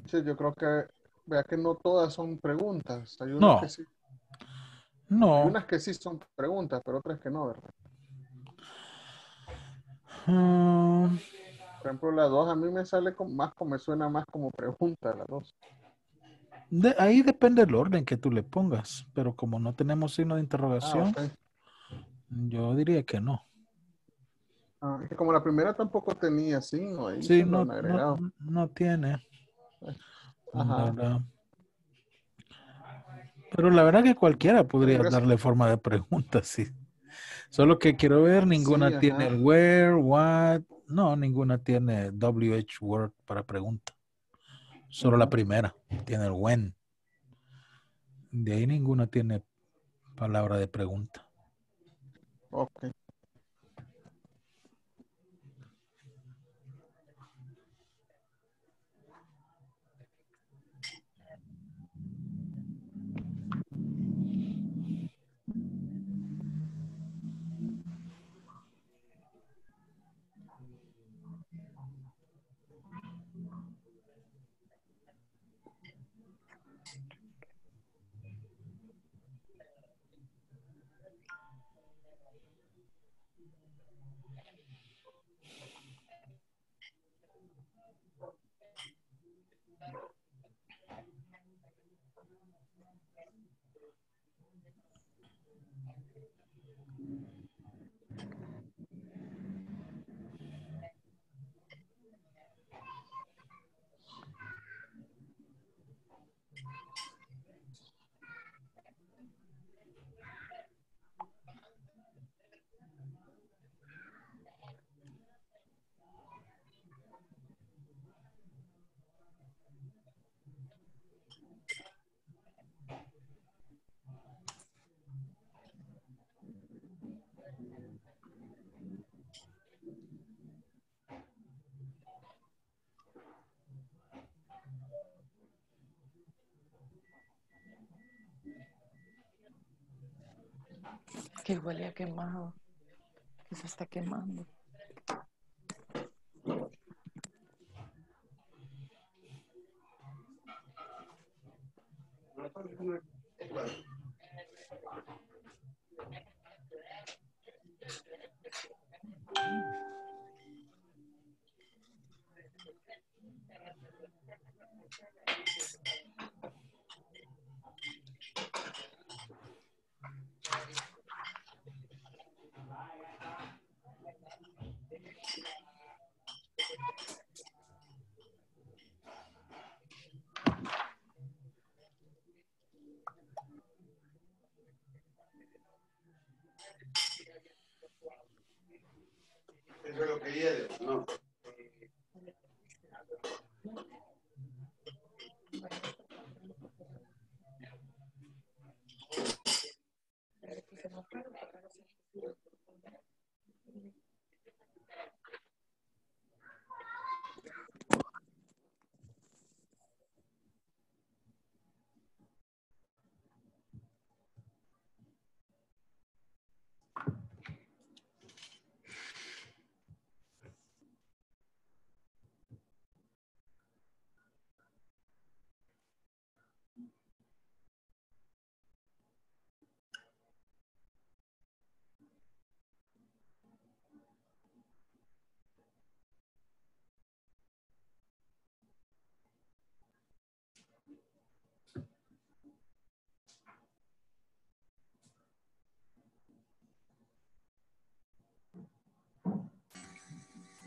Dice, yo creo que, vea que no todas son preguntas. Hay unas No. que sí. Hay No. unas que sí son preguntas, pero otras que no, ¿verdad? Mm, Por ejemplo, la dos a mí me sale como, más como me suena más como pregunta la dos. de- ahí depende del orden que tú le pongas. Pero como no tenemos signo de Ah, interrogación, ok. yo diría que no. Ah, como la primera tampoco tenía signo ahí. Sí, no, agregado. no, no tiene. Pero la verdad que cualquiera podría darle forma de pregunta, sí. Solo que quiero ver, ninguna Sí, tiene el where, what. No, ninguna tiene WH word para pregunta. Solo la primera tiene el when. De ahí ninguna tiene palabra de pregunta. Ok. Que huele a quemado. Que se está quemando. Eso es lo que hiede, ¿no?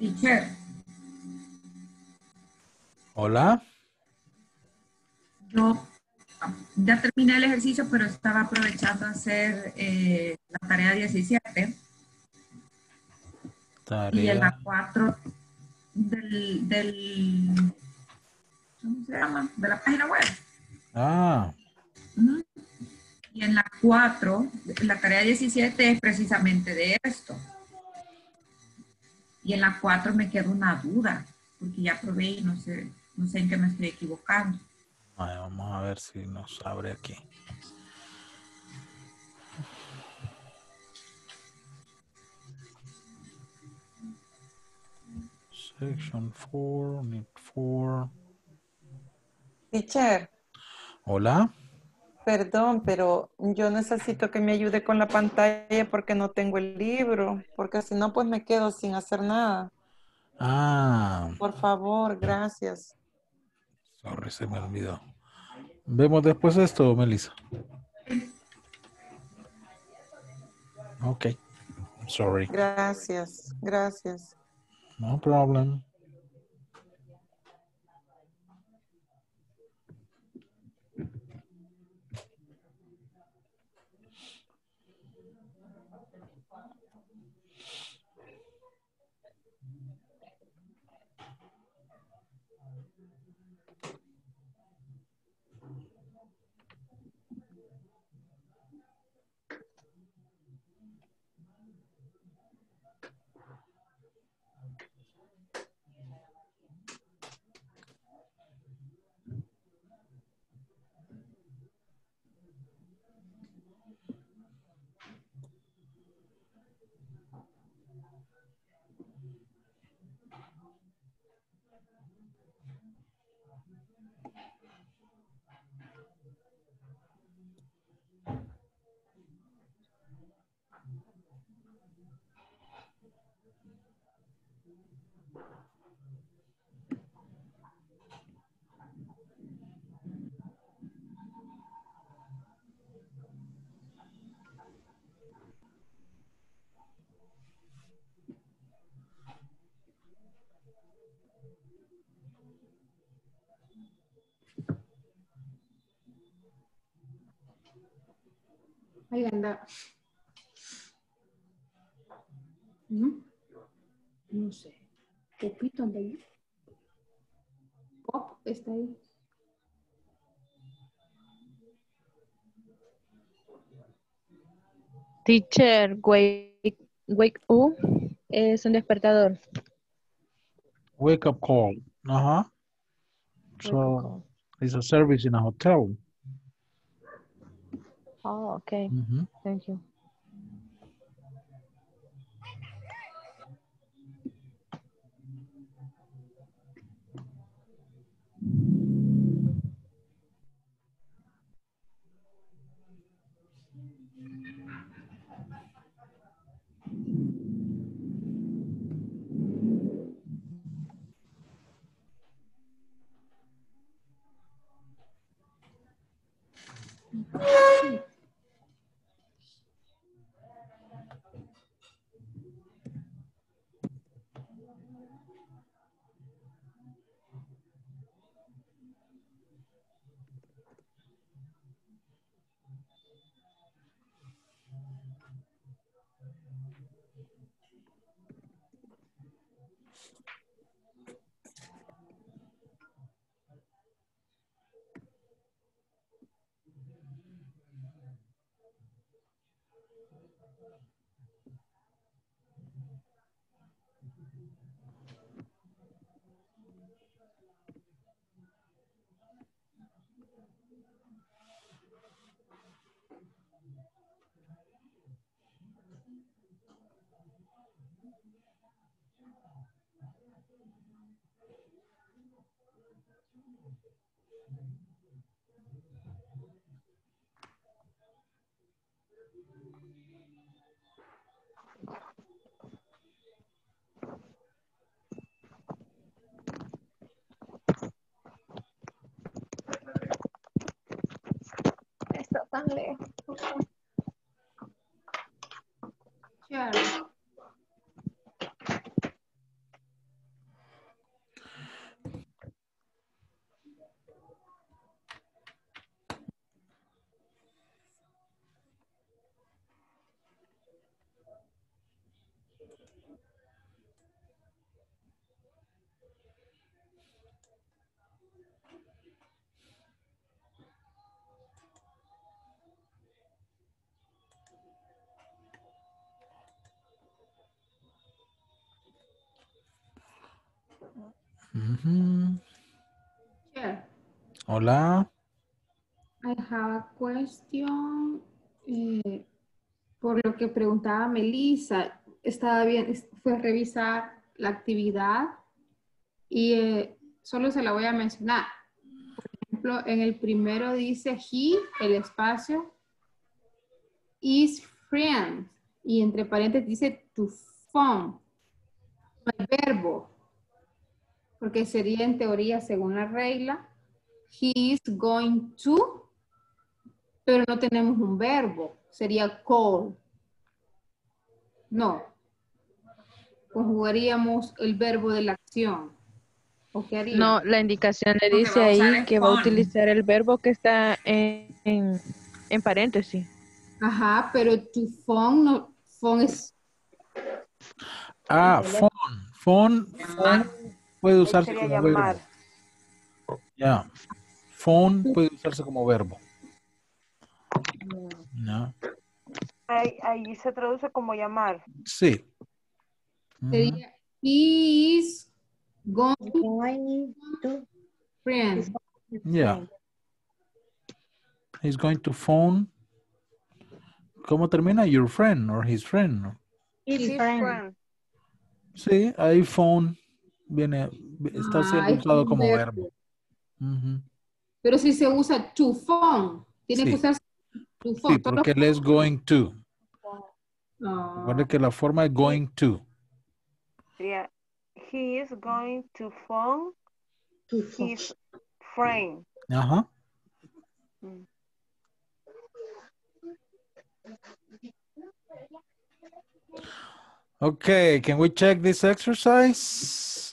Teacher, Hola. yo ya terminé el ejercicio, pero estaba aprovechando a hacer eh, la tarea 17 y en la Tarea. 4 del, del, ¿cómo se llama? De la página web. Ah. Y en la 4, la tarea 17 es precisamente de esto. Y en la 4 me queda una duda, porque ya probé y no sé, no sé en qué me estoy equivocando. vamos a ver si nos abre aquí. Section 4, need 4. Teacher, Hola. Perdón, pero yo necesito que me ayude con la pantalla porque no tengo el libro, porque si no, pues me quedo sin hacer nada. Ah, Por favor, gracias. sorry, se me olvidó. Vemos después esto, Melissa. Ok. Sorry. Gracias, gracias. No problem. Ahí anda. ¿No? No sé. Popito anda ahí. Pop está ahí. Teacher, wake, wake up es un despertador. Wake up call. Uh-huh. So it's a service in a hotel. Oh, okay. Mhm. Thank you. Está Hola. I have a question. eh, por lo que preguntaba Melissa, estaba bien, fue revisar la actividad y eh, solo se la voy a mencionar. Por ejemplo, en el primero dice he, el espacio, is friend, y entre paréntesis dice to phone, el verbo, porque sería en teoría según la regla, he is going to, pero no tenemos un verbo, sería call. No. Conjugaríamos el verbo de la acción. ¿O qué haríamos? No, la indicación le dice ahí que va a utilizar el verbo que está en, en, en paréntesis. Ajá, pero tu phone, no, phone es, Ah, phone. Phone puede usarse como llamar. verbo. Ya. Phone puede usarse como verbo. ¿No? Ahí, ahí se traduce como llamar. Sí. He is going to friend. Yeah. He's going to phone. ¿Cómo termina? Your friend or his friend. his His friend. friend. Sí, ahí phone viene, está Ah, es usado como verbo. Pero si se usa to phone, tiene Sí. que usar to phone. Sí, porque él es going to. Recuerde que la forma es going to. Sería, he is going to phone To phone. his friend. Ajá. Mm. Okay, can we check this exercise?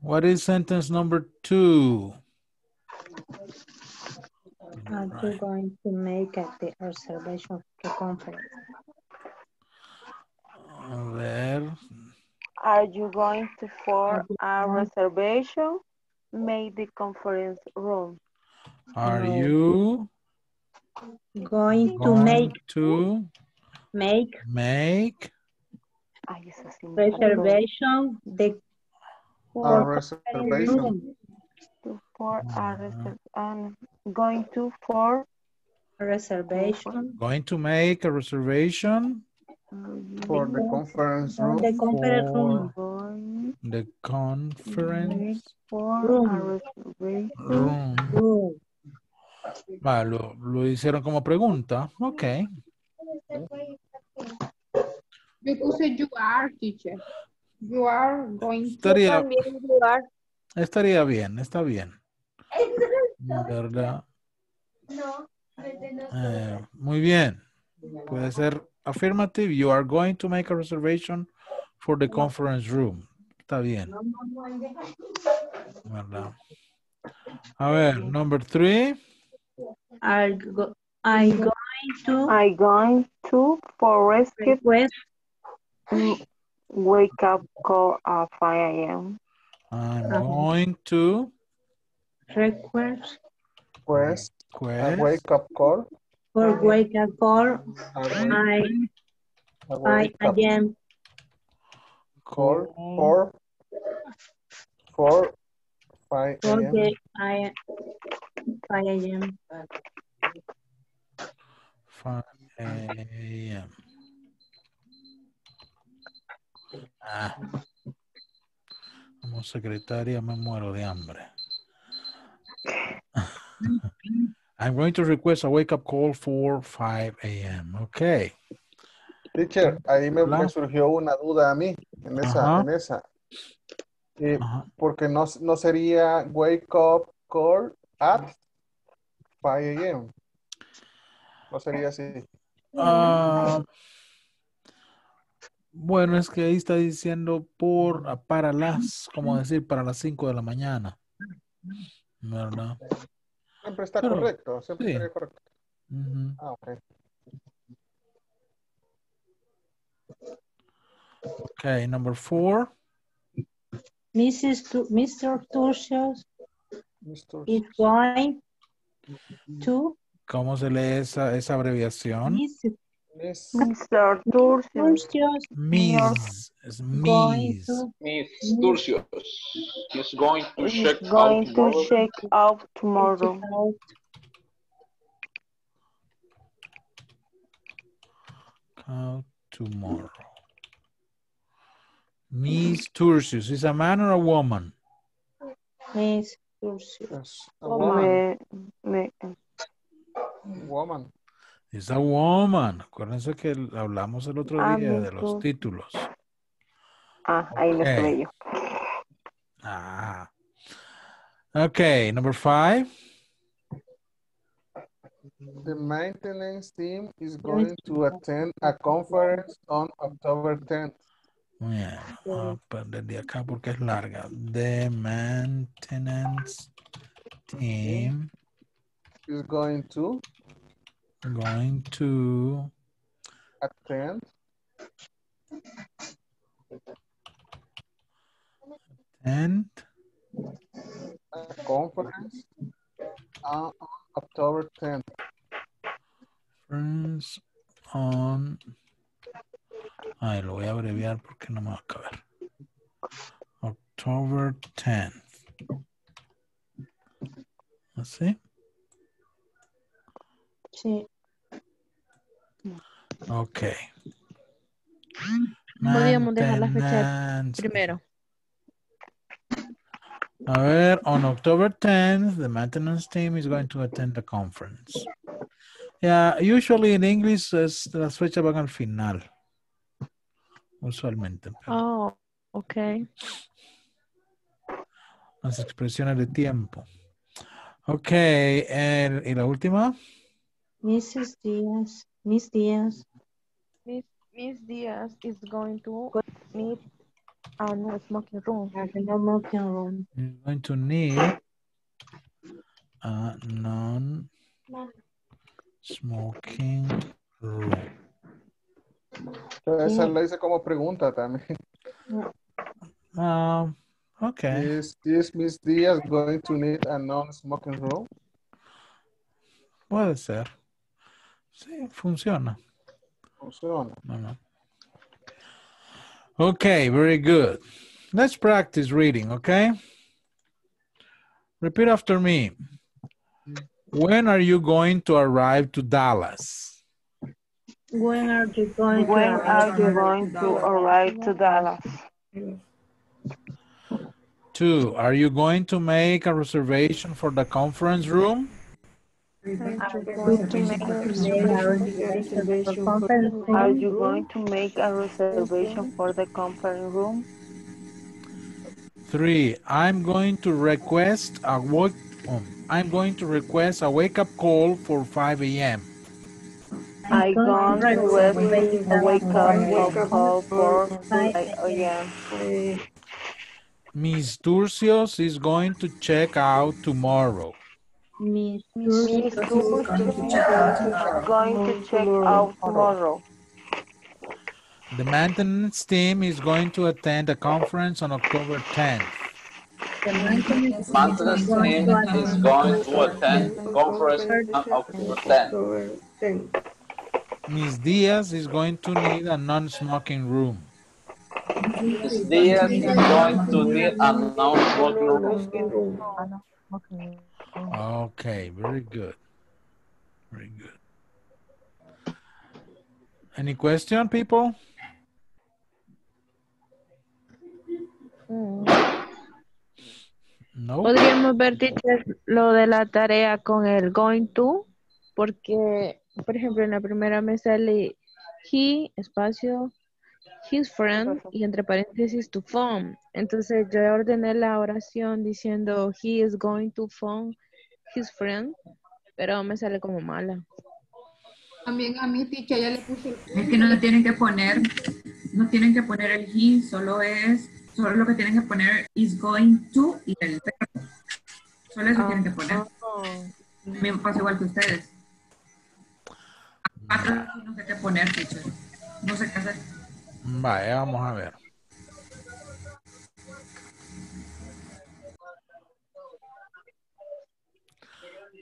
What is sentence number two? Are you going to make a, the reservation to conference? A ver. Are you going to for a reservation? Make the conference room. Are No. you Going to make to make make Ay, eso sí me faltó. reservation the A reservation. To for a reser- um, going to for reservation going to make a reservation For the conference on room. the conference room. the conference for a Room. reservation. room. Room. Va, lo, lo hicieron como pregunta. Ok. Yo puse you are, teacher. You are going to. Estaría, estaría bien, está bien. ¿Verdad? Eh, muy bien. Puede ser affirmative. You are going to make a reservation for the conference room. Está bien. ¿Verdad? A ver, number three. Are go, I going to I going to for rescue wake up call at 5 a.m. I'm going to request Pues, a wake up call. for wake up call A wake, I a I wake again call call for, for 5 a.m. the I 5 a.m. 5 a.m. Ah. Como secretaria me muero de hambre. [LAUGHS] I'm going to request a wake up call for 5 a.m. Okay. Teacher, ahí me, surgió una duda a mí, en esa, Ajá. en esa. Eh, porque no, no sería wake up call at 5 a.m. No sería así. Ah, bueno, es que ahí está diciendo por ah, para las, como decir, para las 5 de la mañana. ¿Verdad? Siempre está Pero, correcto, siempre sí. estaría correcto. Ujú. Ah, ok. Okay, number four. Mrs. Tu- Mr. Turcios is going to ¿Cómo se lee esa, esa abreviación? Mrs. Miss, Mr. Turcios Turcios Miss. Es going Miss. to Miss Turcios is going to is check going out to tomorrow. check out tomorrow. out Out tomorrow. Miss Turcius. Is a man or a woman? Miss Turcios. yes, a woman. Me, me, Woman. Es a woman. Acuérdense que hablamos el otro Ah, día me de los acuerdo. títulos. ah, ahí no Ok. estuve yo. Ah. Okay, number five. The maintenance team is going to attend a conference on October 10th. Yeah, voy a perder de acá porque es larga. The maintenance team Is going to going to attend attend a conference on October 10th. conference on. Ay, lo voy a abreviar porque no me va a caber. October 10th. ¿Así? Sí. Ok. Podríamos dejar la fecha primero. A ver, on October 10th, the maintenance team is going to attend the conference. Yeah, usually in English es, las fechas van al final. Usualmente. pero Oh, ok. Las expresiones de tiempo. Ok, el- ¿y la última? Mrs. Díaz. Miss Díaz. Miss, Miss Diaz is going to need a no smoking room. At the smoking room. You're going to need a non Smoking room. Esa la hice como pregunta también. Um, okay. Is, is Miss Diaz going to need a non-smoking room? Puede ser. Sí, funciona. Funciona. No, no. Okay, very good. Let's practice reading, okay? Repeat after me. When are you going to arrive to Dallas? When are you going to When are arrive? you going to arrive to Dallas? Two, are you going to make a reservation for the conference room? Are you going to make a reservation for the conference room? Three, I'm going to request a wake, um, I'm going to request a wake-up call for 5 a.m. I gone to wake, wake up call for 5 a.m. Miss Turcios is going to check out tomorrow. Miss Miss Turcios is going to check out tomorrow. The maintenance team is going to attend a conference on October 10th. Maintenance team is going to attend a conference on October 10th. Miss Diaz is going to need a non-smoking room. Miss Diaz is going to need a non-smoking room. Okay, very good. Very good. Any question, people? Podríamos ver, lo de la tarea con el going to, porque, por ejemplo, en la primera me sale he, espacio, his friend, y entre paréntesis to phone. Entonces yo ordené la oración diciendo he is going to phone his friend, pero me sale como mala. También a mi teacher ya le puse el- Es que no le tienen que poner, no tienen que poner el he, solo es, solo lo que tienen que poner is going to y el verbo. Solo eso tienen que poner. A mí me pasa igual que ustedes. No sé qué poner, teacher. No sé qué hacer. Vaya, vamos a ver.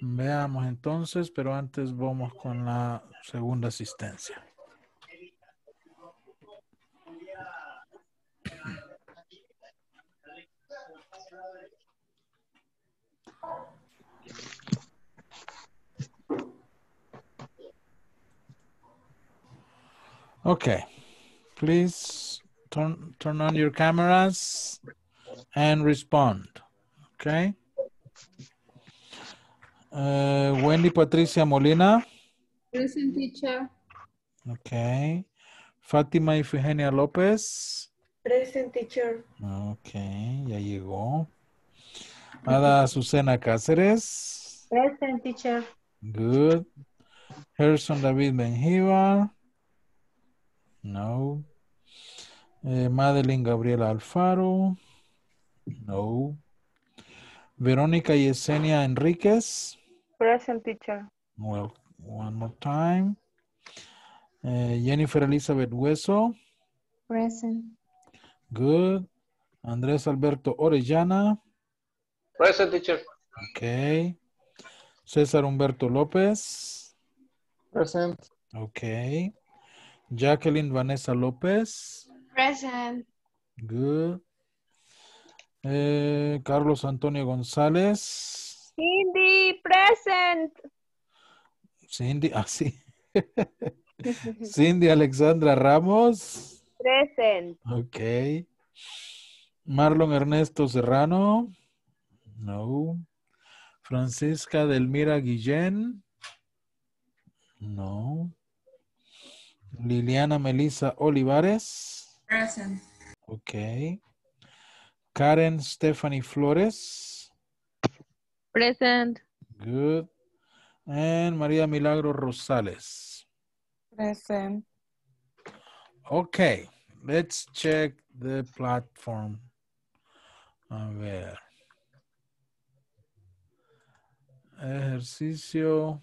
Veamos entonces, pero antes vamos con la segunda asistencia. Okay, please turn turn on your cameras and respond. Okay. Uh, Wendy Patricia Molina. Present teacher. Okay. Fátima Ifigenia López. Present teacher. Okay, ya llegó. Ada Azucena Cáceres. Present teacher. Good. Gerson David Benjiva. No. Eh, Madeline Gabriela Alfaro. No. Verónica Yesenia Enríquez. Present teacher. Well, one more time. Eh, Jennifer Elizabeth Hueso. Present. Good. Andrés Alberto Orellana. Present teacher. Ok. César Humberto López. Present. Ok. Jacqueline Vanessa López. Present. Good. Eh, Carlos Antonio González. Cindy, present. Cindy, ah, sí. Cindy Alexandra Ramos. Present. Ok. Marlon Ernesto Serrano. No. Francisca Delmira Guillén. No. Liliana Melissa Olivares. Present. Ok. Karen Stephanie Flores. Present. Good. And María Milagro Rosales. Present. Okay, let's check the platform. A ver. Ejercicio.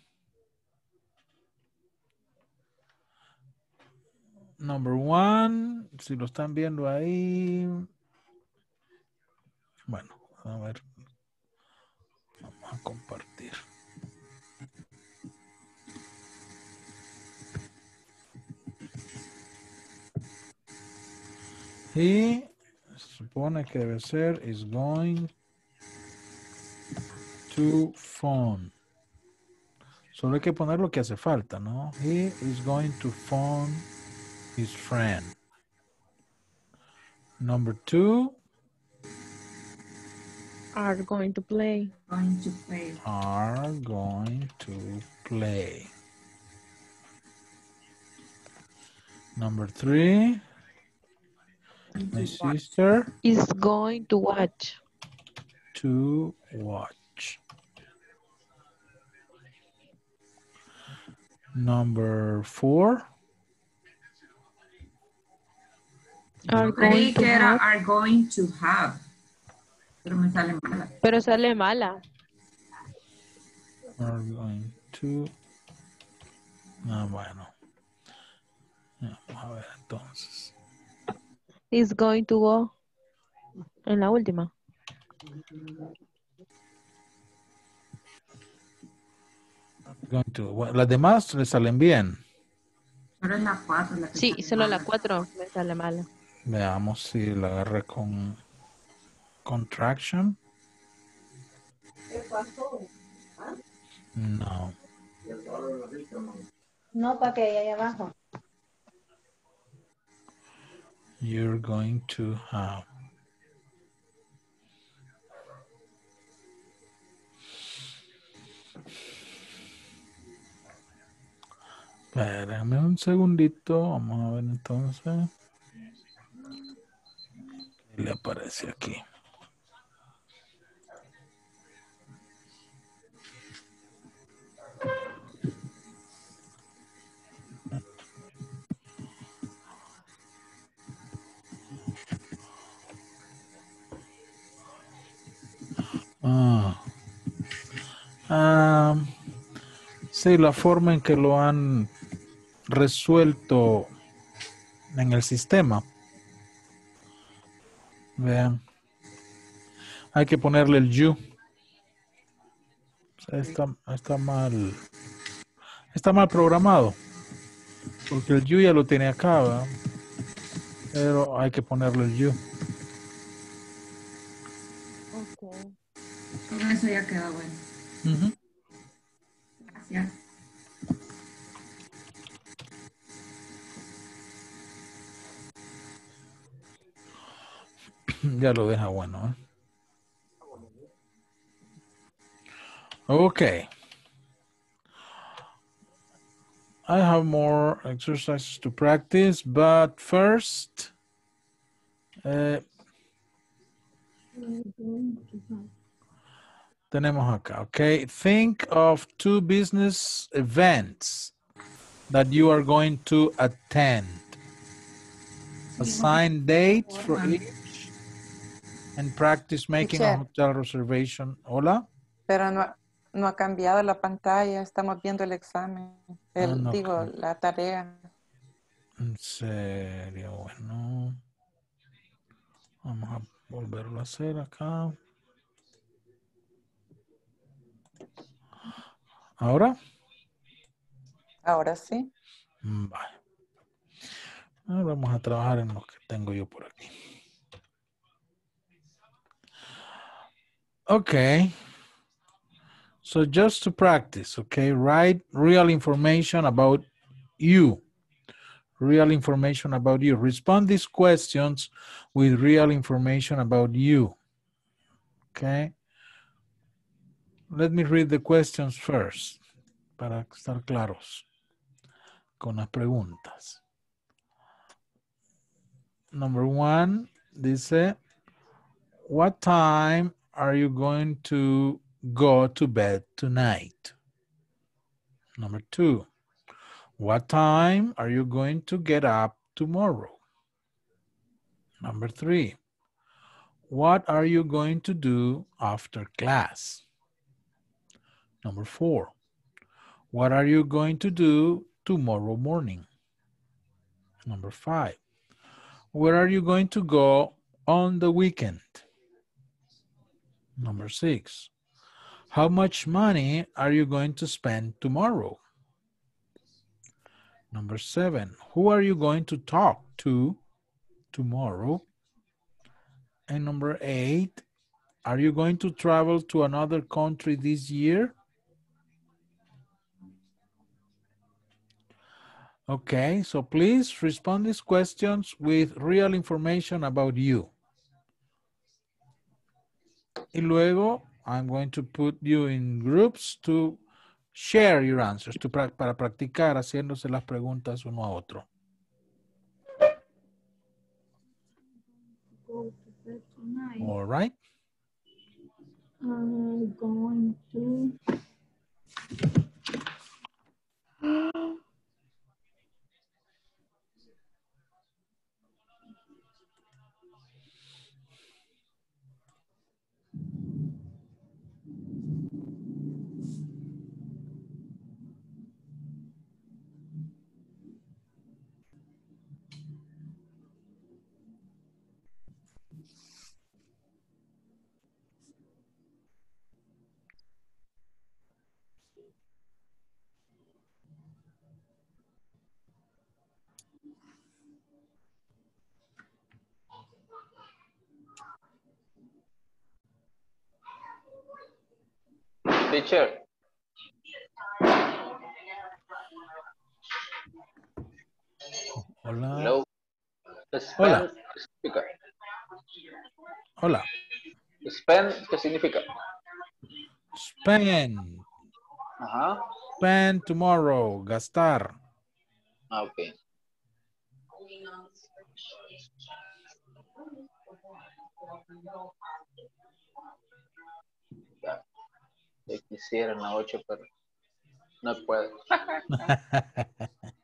Number one, si lo están viendo ahí. Bueno, a ver. Vamos a compartir. Y supone que debe ser is going to phone. Solo hay que poner lo que hace falta, ¿no? He is going to phone his friend. Number two, Are going to play. Going to play. are going to play. Number three, my sister Is going to watch. to watch. Number four, Are going to have. are going to have. Pero me sale mala. Pero sale mala. are going to. Ah, bueno. Vamos a ver entonces. Is going to go. En la última. Going to- bueno, las demás le salen bien. Solo es la 4 la que Sí, solo la mala. 4 me sale mala. Veamos si la agarré con contraction. No. No, para que ahí abajo. You're going to have. Espérame un segundito. Vamos a ver entonces. ¿Qué le aparece aquí? Ah. Ah, sí, la forma en que lo han resuelto en el sistema. Vean. Hay que ponerle el you. Está, está mal. Está mal programado. Porque el you ya lo tiene acá. Pero hay que ponerle el you. Con eso ya queda bueno. Ujú. Gracias. Ya lo deja bueno. ¿eh? Okay. I have more exercises to practice, but first, eh, tenemos acá, okay? Think of two business events that you are going to attend. Assign dates for each and practice making a hotel reservation. Hola? Pero no, no ha cambiado la pantalla, estamos viendo el examen, el, Ah, no digo, cambia. la tarea. En serio, bueno. Vamos a volverlo a hacer acá. ¿Ahora? Ahora sí. Vale. Ahora vamos a trabajar en lo que tengo yo por aquí. Okay. So just to practice, okay, write real information about you. Real information about you. Respond these questions with real information about you. Okay. Let me read the questions first para estar claros con las preguntas. Number one dice, what time are you going to go to bed tonight? Number two, what time are you going to get up tomorrow? Number three, what are you going to do after class? Number four, what are you going to do tomorrow morning? Number five. Where are you going to go on the weekend? Number six. How much money are you going to spend tomorrow? Number seven. Who are you going to talk to tomorrow? And number eight. Are you going to travel to another country this year? Okay, so please respond these questions with real information about you. Y luego, I'm going to put you in groups to share your answers, to para practicar haciéndose las preguntas uno a otro. All right. I'm going to. Teacher, Hola. hello. Hola. ¿qué significa? Hola. Spend, ¿qué significa? Spend. Ajá. Spend tomorrow. Gastar. Ah, ok. Ya quisiera en la 8, pero no puedo. [LAUGHS]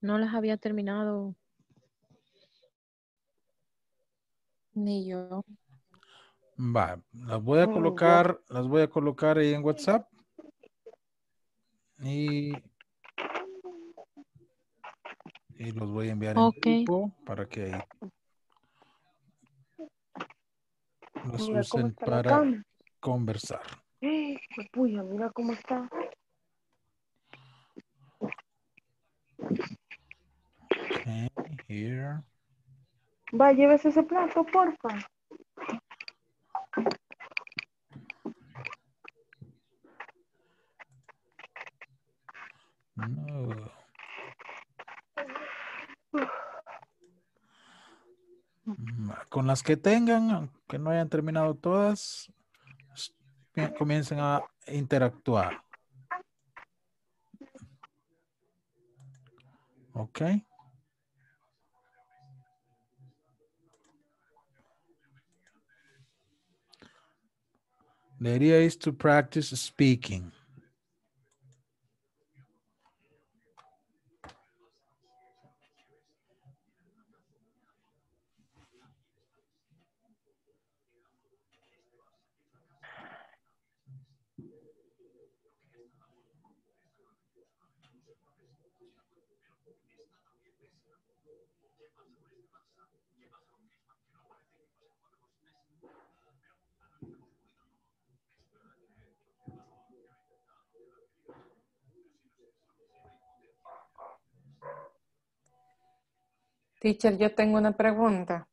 No las había terminado. Ni yo. Va, las voy a colocar, las voy a colocar ahí en WhatsApp. Y, y los voy a enviar Ok. en grupo para que ahí los usen para conversar. [GASPS] ¡Eh! Puya, mira cómo está. Okay, here. Va, llévese ese plato, porfa. No. Mm, Con las que tengan, aunque no hayan terminado todas, comiencen a interactuar. Ok. The idea is to practice speaking. Teacher, yo tengo una pregunta.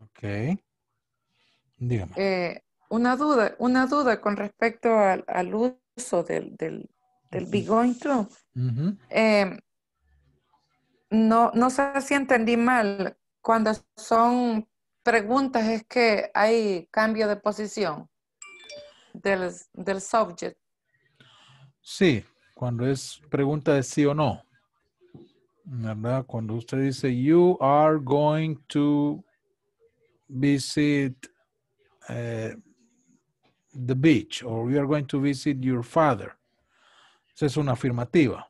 Ok. Dígame. Eh, una duda, una duda con respecto al, al uso del, del, del be going to. Eh, no, no sé si entendí mal. Cuando son preguntas es que hay cambio de posición del, del subject. Sí, cuando es pregunta de sí o no. ¿Verdad? Cuando usted dice, you are going to visit eh, the beach or you are going to visit your father. Esa es una afirmativa.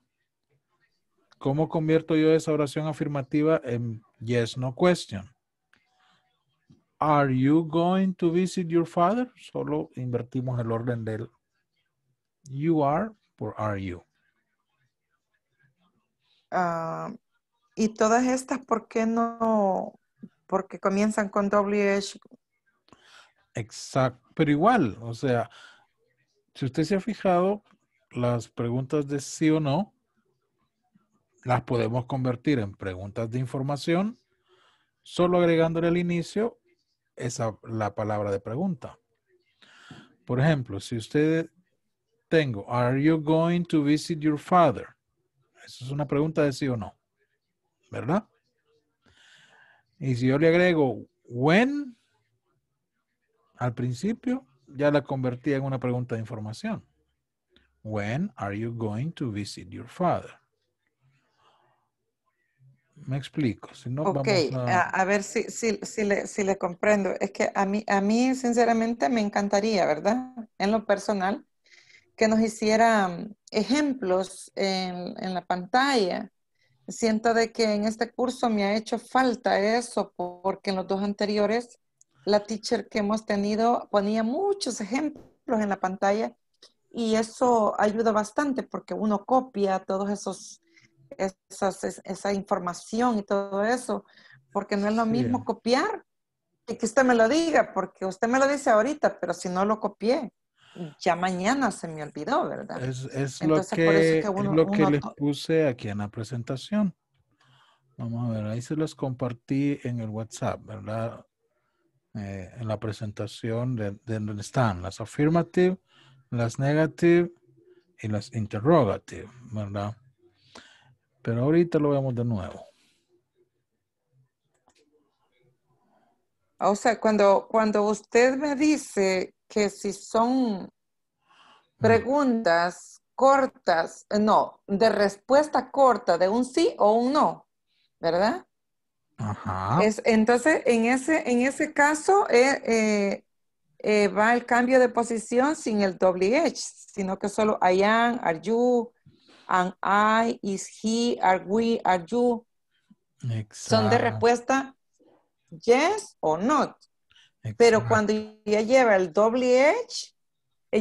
¿Cómo convierto yo esa oración afirmativa en yes, no question? Are you going to visit your father? Solo invertimos el orden del you are por are you. Ah, y todas estas, ¿por qué no? Porque comienzan con WH. Exacto, pero igual, o sea, si usted se ha fijado, las preguntas de sí o no las podemos convertir en preguntas de información, solo agregándole al inicio esa la palabra de pregunta. Por ejemplo, si usted tengo, are you going to visit your father? Esa es una pregunta de sí o no, ¿verdad? Y si yo le agrego when al principio, ya la convertí en una pregunta de información. When are you going to visit your father? Me explico. Si no, Ok, vamos a, a... a ver si, si, si, le, si le comprendo. Es que a mí, a mí, sinceramente, me encantaría, ¿verdad? En lo personal, que nos hiciera ejemplos en, en la pantalla. Siento de que en este curso me ha hecho falta eso, porque en los dos anteriores, la teacher que hemos tenido ponía muchos ejemplos en la pantalla y eso ayuda bastante porque uno copia todos esos esas, es- esa información y todo eso, porque no es lo Sí. mismo copiar y que usted me lo diga, porque usted me lo dice ahorita, pero si no lo copié, ya mañana se me olvidó, ¿verdad? Es, es lo Entonces, es que, es lo que uno les puse aquí en la presentación. Vamos a ver, ahí se los compartí en el WhatsApp, ¿verdad? Eh, en la presentación de, de donde están las affirmative, las negative y las interrogative, ¿verdad? Pero ahorita lo vemos de nuevo. O sea, cuando, cuando usted me dice que si son preguntas cortas, eh, no, de respuesta corta, de un sí o un no, ¿verdad? Ajá. Es, entonces, en ese, en ese caso, eh, eh, eh, va el cambio de posición sin el WH, sino que solo I am, are you, am I, is he, are we, are you. Son de Exacto. respuesta yes o not. Pero cuando ya lleva el doble H,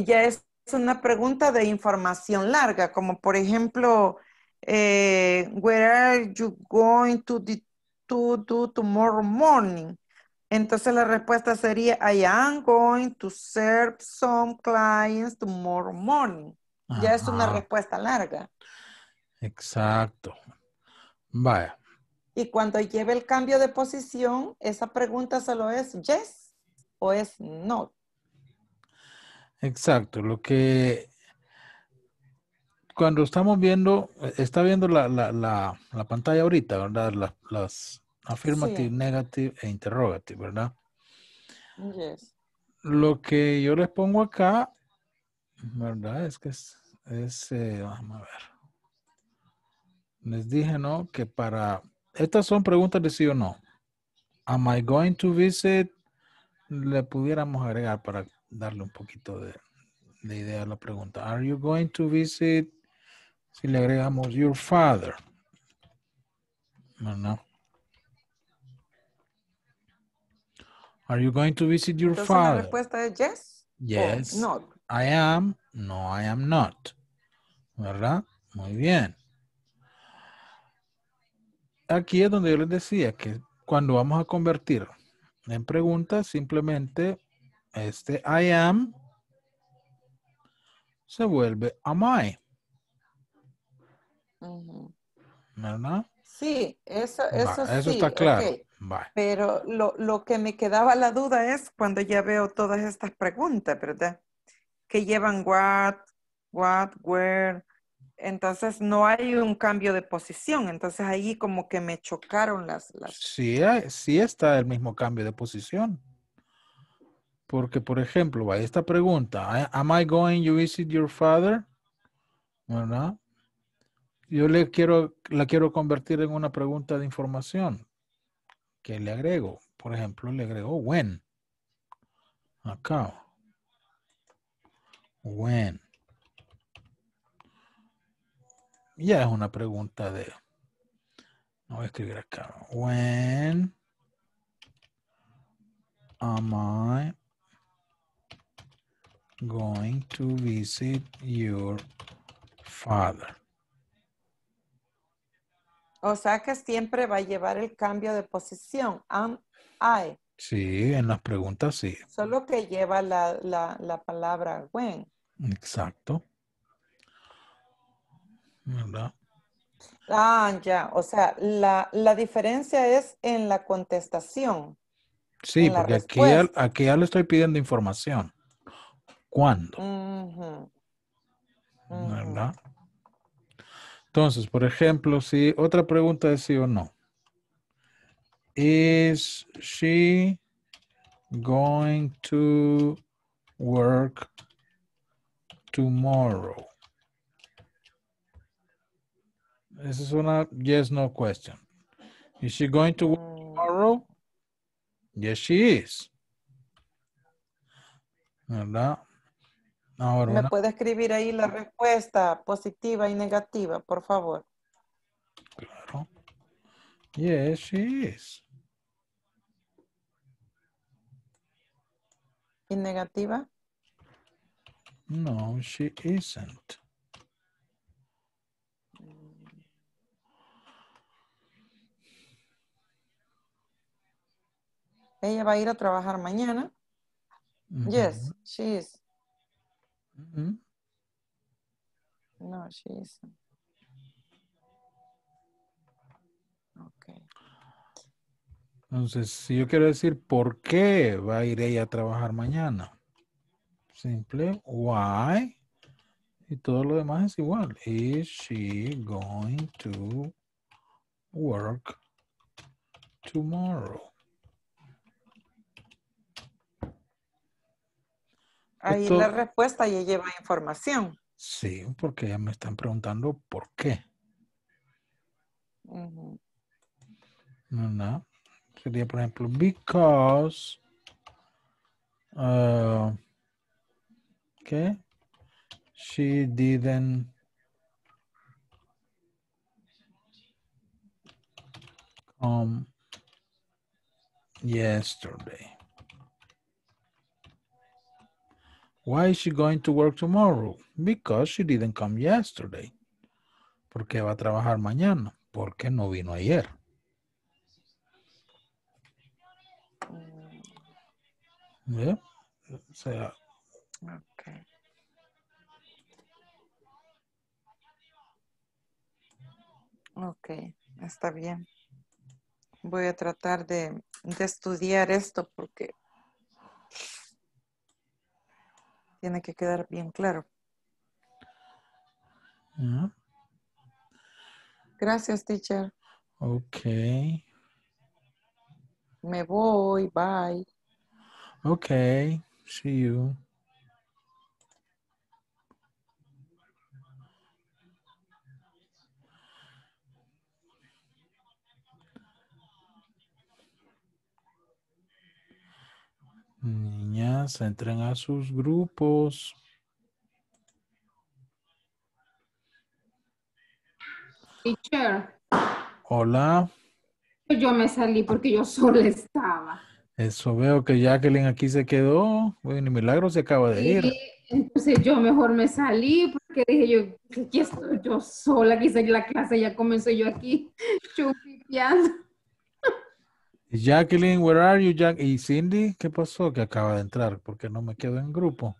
ya es una pregunta de información larga, como por ejemplo, eh, where are you going to, the- to do tomorrow morning? Entonces la respuesta sería, I am going to serve some clients tomorrow morning. Ya es una respuesta larga. Exacto. Vaya. Y cuando lleve el cambio de posición, esa pregunta solo es yes o es no. Exacto, lo que cuando estamos viendo, está viendo la, la, la, la pantalla ahorita, ¿verdad? La- las affirmative, Sí. negative e interrogative, ¿verdad? Yes. Lo que yo les pongo acá, ¿verdad? Es que es, es eh, vamos a ver. Les dije, ¿no? Que para, estas son preguntas de sí o no. Am I going to visit? Le pudiéramos agregar para darle un poquito de, de idea a la pregunta. Are you going to visit? Si le agregamos your father. ¿Verdad? Are you going to visit your Entonces la father? respuesta es yes Yes. no. I am. No, I am not. ¿Verdad? Muy bien. Aquí es donde yo les decía que cuando vamos a convertir en preguntas, simplemente este I am se vuelve am I. ¿Verdad? Sí, eso, Va, eso, eso sí, está claro. Pero lo, lo que me quedaba la duda es cuando ya veo todas estas preguntas, ¿verdad? Que llevan what, what, where. Entonces no hay un cambio de posición. Entonces ahí como que me chocaron las. Sí, sí está el mismo cambio de posición. Porque, por ejemplo, esta pregunta, "I- ¿Am I going to visit your father? ¿Verdad? Yo le quiero, la quiero convertir en una pregunta de información. que le agrego? Por ejemplo, le agrego when. Acá. When. Ya es una pregunta de. No voy a escribir acá. When am I going to visit your father? O sea que siempre va a llevar el cambio de posición. Am I. Sí, en las preguntas sí. Solo que lleva la, la, la palabra when. Exacto. ¿Verdad? Ah, ya. O sea, la, la diferencia es en la contestación. Sí, porque aquí ya, aquí ya le estoy pidiendo información. ¿Cuándo? ¿Verdad? Entonces, por ejemplo, si otra pregunta es sí o no. Is she going to work tomorrow? Esa es una yes no question. Is she going to work tomorrow? Yes, she is. ¿Verdad? Ahora, ¿Me una- puede escribir ahí la respuesta positiva y negativa, por favor? claro. Yes, she is. ¿Y negativa? No, she isn't. Ella va a ir a trabajar mañana. Yes, she is. No, she. Ok. Entonces, si yo quiero decir por qué va a ir ella a trabajar mañana, simple, why, y todo lo demás es igual. Is she going to work tomorrow? Ahí la respuesta ya lleva información. Sí, porque ya me están preguntando por qué. No, no. Sería, por ejemplo, because. Uh, She didn't. come yesterday. Why is she going to work tomorrow? Because she didn't come yesterday. ¿Por qué va a trabajar mañana? Porque no vino ayer. ¿Ve? O sea, Ok. Ok, está bien. Voy a tratar de, de estudiar esto porque tiene que quedar bien claro. ¿ya? Gracias, teacher. ok. Me voy. Bye. Okay, see you. Niñas, entren a sus grupos. Teacher, Hola, yo me salí porque yo sola estaba. eso veo que Jacqueline aquí se quedó. Bueno, y Milagro se acaba de ir. Entonces yo mejor me salí porque dije yo, aquí estoy yo sola, quizá la clase ya comenzó yo aquí [LAUGHS] chupipeando. Jacqueline, where are you, Jack? Y Cindy, ¿qué pasó? Que acaba de entrar, porque no me quedo en grupo.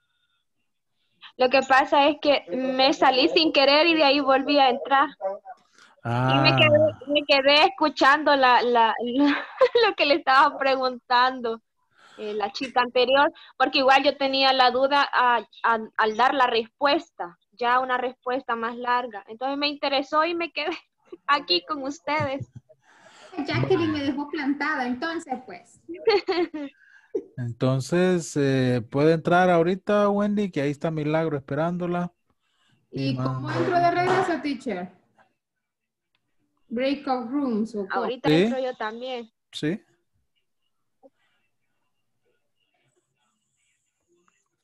Lo que pasa es que me salí sin querer y de ahí volví a entrar. Y me quedé, Ah, me quedé escuchando la, la, [LAUGHS] lo que le estaba preguntando eh, la chica anterior, porque igual yo tenía la duda a- a- al dar la respuesta, ya una respuesta más larga. Entonces me interesó y me quedé [LAUGHS] aquí con ustedes. Jacqueline me dejó plantada, entonces pues. [LAUGHS] entonces, eh, ¿puede entrar ahorita, Wendy? Que ahí está Milagro esperándola. ¿Y cómo entro de regreso, teacher? Breakout rooms o? Ahorita Sí. entro yo también. Sí.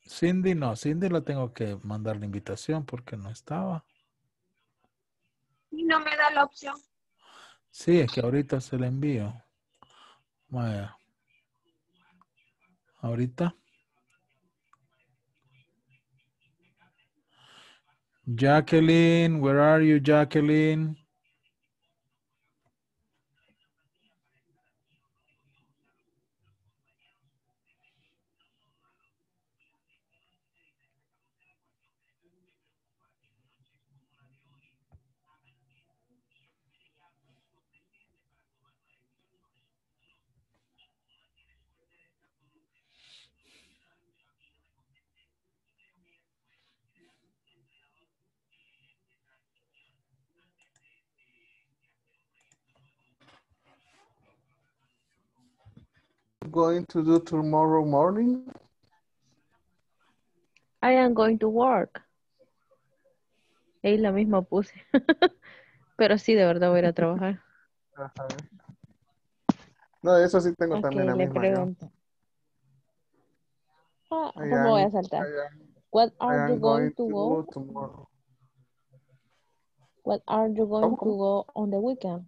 Cindy no, Cindy la tengo que mandar la invitación porque no estaba. Y no me da la opción. Sí, es que ahorita se la envío. Ahorita. Jacqueline, where are you, Jacqueline? Going to do tomorrow morning? I am going to work. Ahí la misma puse. [LAUGHS] Pero sí, de verdad voy a ir a trabajar. Ajá. No, eso sí tengo Ok, también la le misma pregunto. Ah, ¿Cómo voy a saltar? Am- What are you am going to go? tomorrow. What are you going to go on the weekend?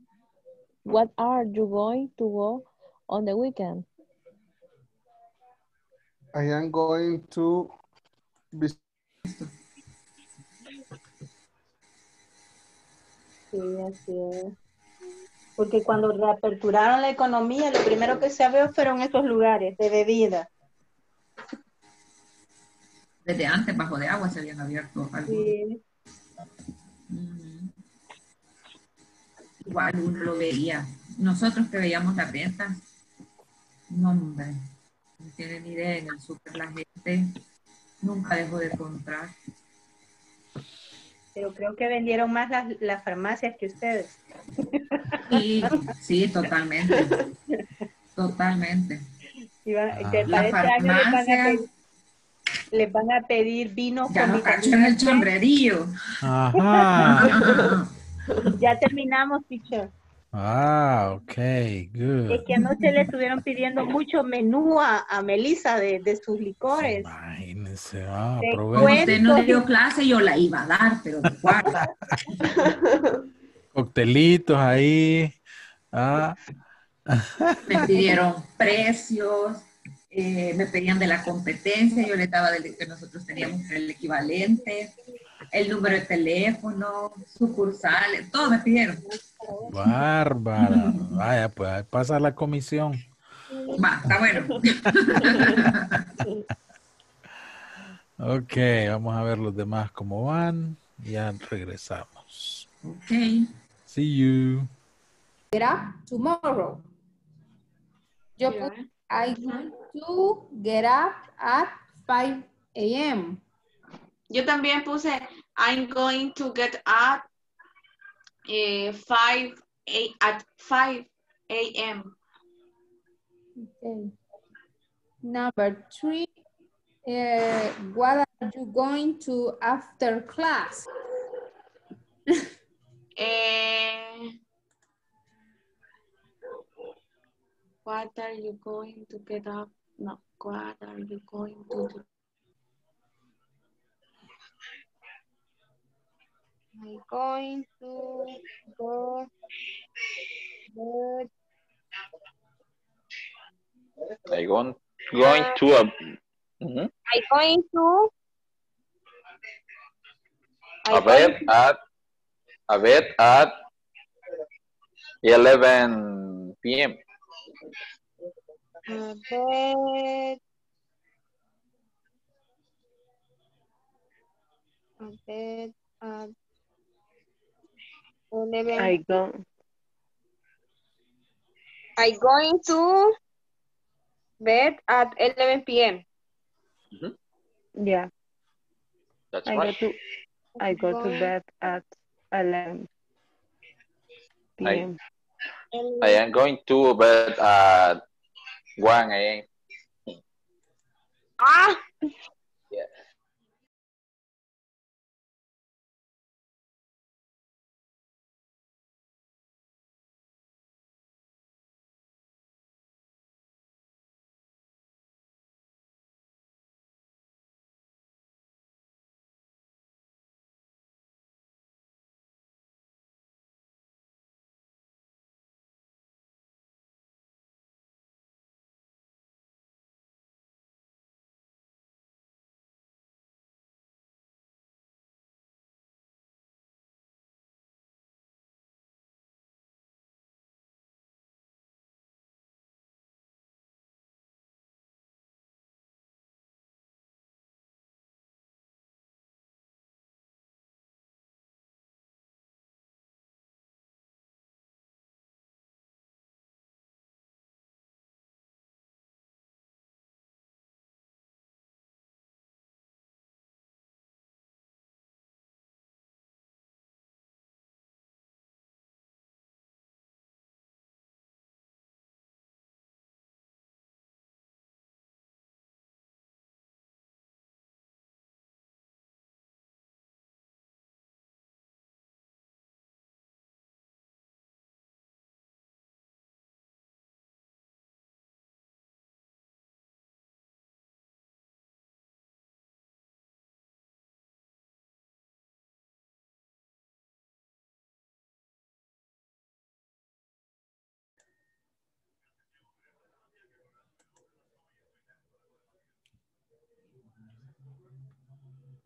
What are you going to go on the weekend? I am going to vis- Sí, así es. Porque cuando reaperturaron la economía, lo primero que se abrió fueron estos lugares de bebida. Desde antes, bajo de agua, se habían abierto algunos. Sí. Ujú. Igual uno lo veía. Nosotros que veíamos las ventas, no, hombre, no tienen idea. En el súper la gente nunca dejó de comprar. Pero creo que vendieron más las, las farmacias que ustedes. Sí, sí, totalmente. Totalmente. Que Ah. Para este año les van, a pedir, les van a pedir vino Ya con no cacho en el C. sombrerillo. Ajá. [LAUGHS] Ya terminamos, teacher. Ah, ok, Es good. que anoche le estuvieron pidiendo mucho menú a, a Melissa de, de sus licores. Imagínense, ah, usted no dio clase, yo la iba a dar, pero de cuarta. Coctelitos ahí. Ah. Me pidieron precios, eh, me pedían de la competencia, yo les daba del que nosotros teníamos el equivalente, el número de teléfono, sucursales, todo me pidieron. Bárbara. Vaya, pues ahí pasa la comisión. Va, está bueno. [LAUGHS] Ok, vamos a ver los demás cómo van. Ya regresamos. Ok. See you. Get up tomorrow. Yo Yeah. I going to get up at 5 a.m. Yo también puse, I'm going to get up eh, 5 a, at 5 a.m. Okay. Number three, eh, what are you going to after class? [LAUGHS] Eh, what are you going to get up? No, what are you going to do? I'm going to go I going, going to a... Mhm. I going to a bed at a bed at 11 p.m. uh, bed a bed at 11 I go. I going to bed at 11 p.m. Yeah, That's I go right. to I go to bed at 11 p.m. I am going to bed at 1 a.m. Ah,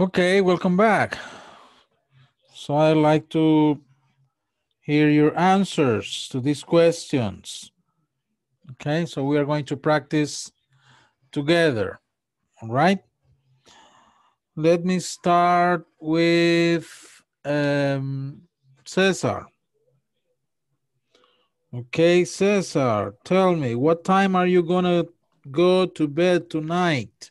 Okay, welcome back. So I'd like to hear your answers to these questions. Okay, so we are going to practice together. All right. Let me start with um, Cesar. Okay, Cesar, tell me, what time are you gonna go to bed tonight?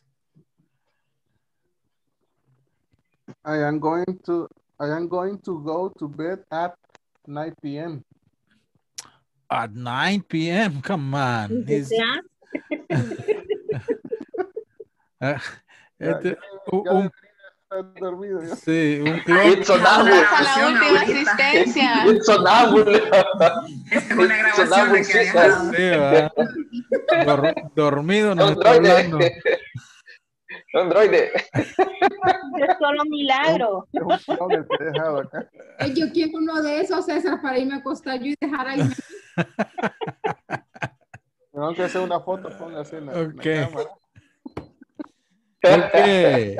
I am going to I am going to go to bed at 9 p.m. At 9 p.m. Come on. It's- Ah, [LAUGHS] [LAUGHS] este- un- Ya un- debería estar dormido ya. sí, un [LAUGHS] clock. It's sonámbulo. Hasta la última ahorita. asistencia. It's sonámbulo. Es una It's grabación de que había dado. Sí, ¿verdad? Dor- dormido nos está Androide. Hablando. Androide. Es solo milagro. Un clon que he dejado acá. Yo quiero uno de esos, César, para irme a acostar yo y dejar ahí. [LAUGHS] Tengo que hacer una foto, póngase en la, en la Ok. cámara. Okay.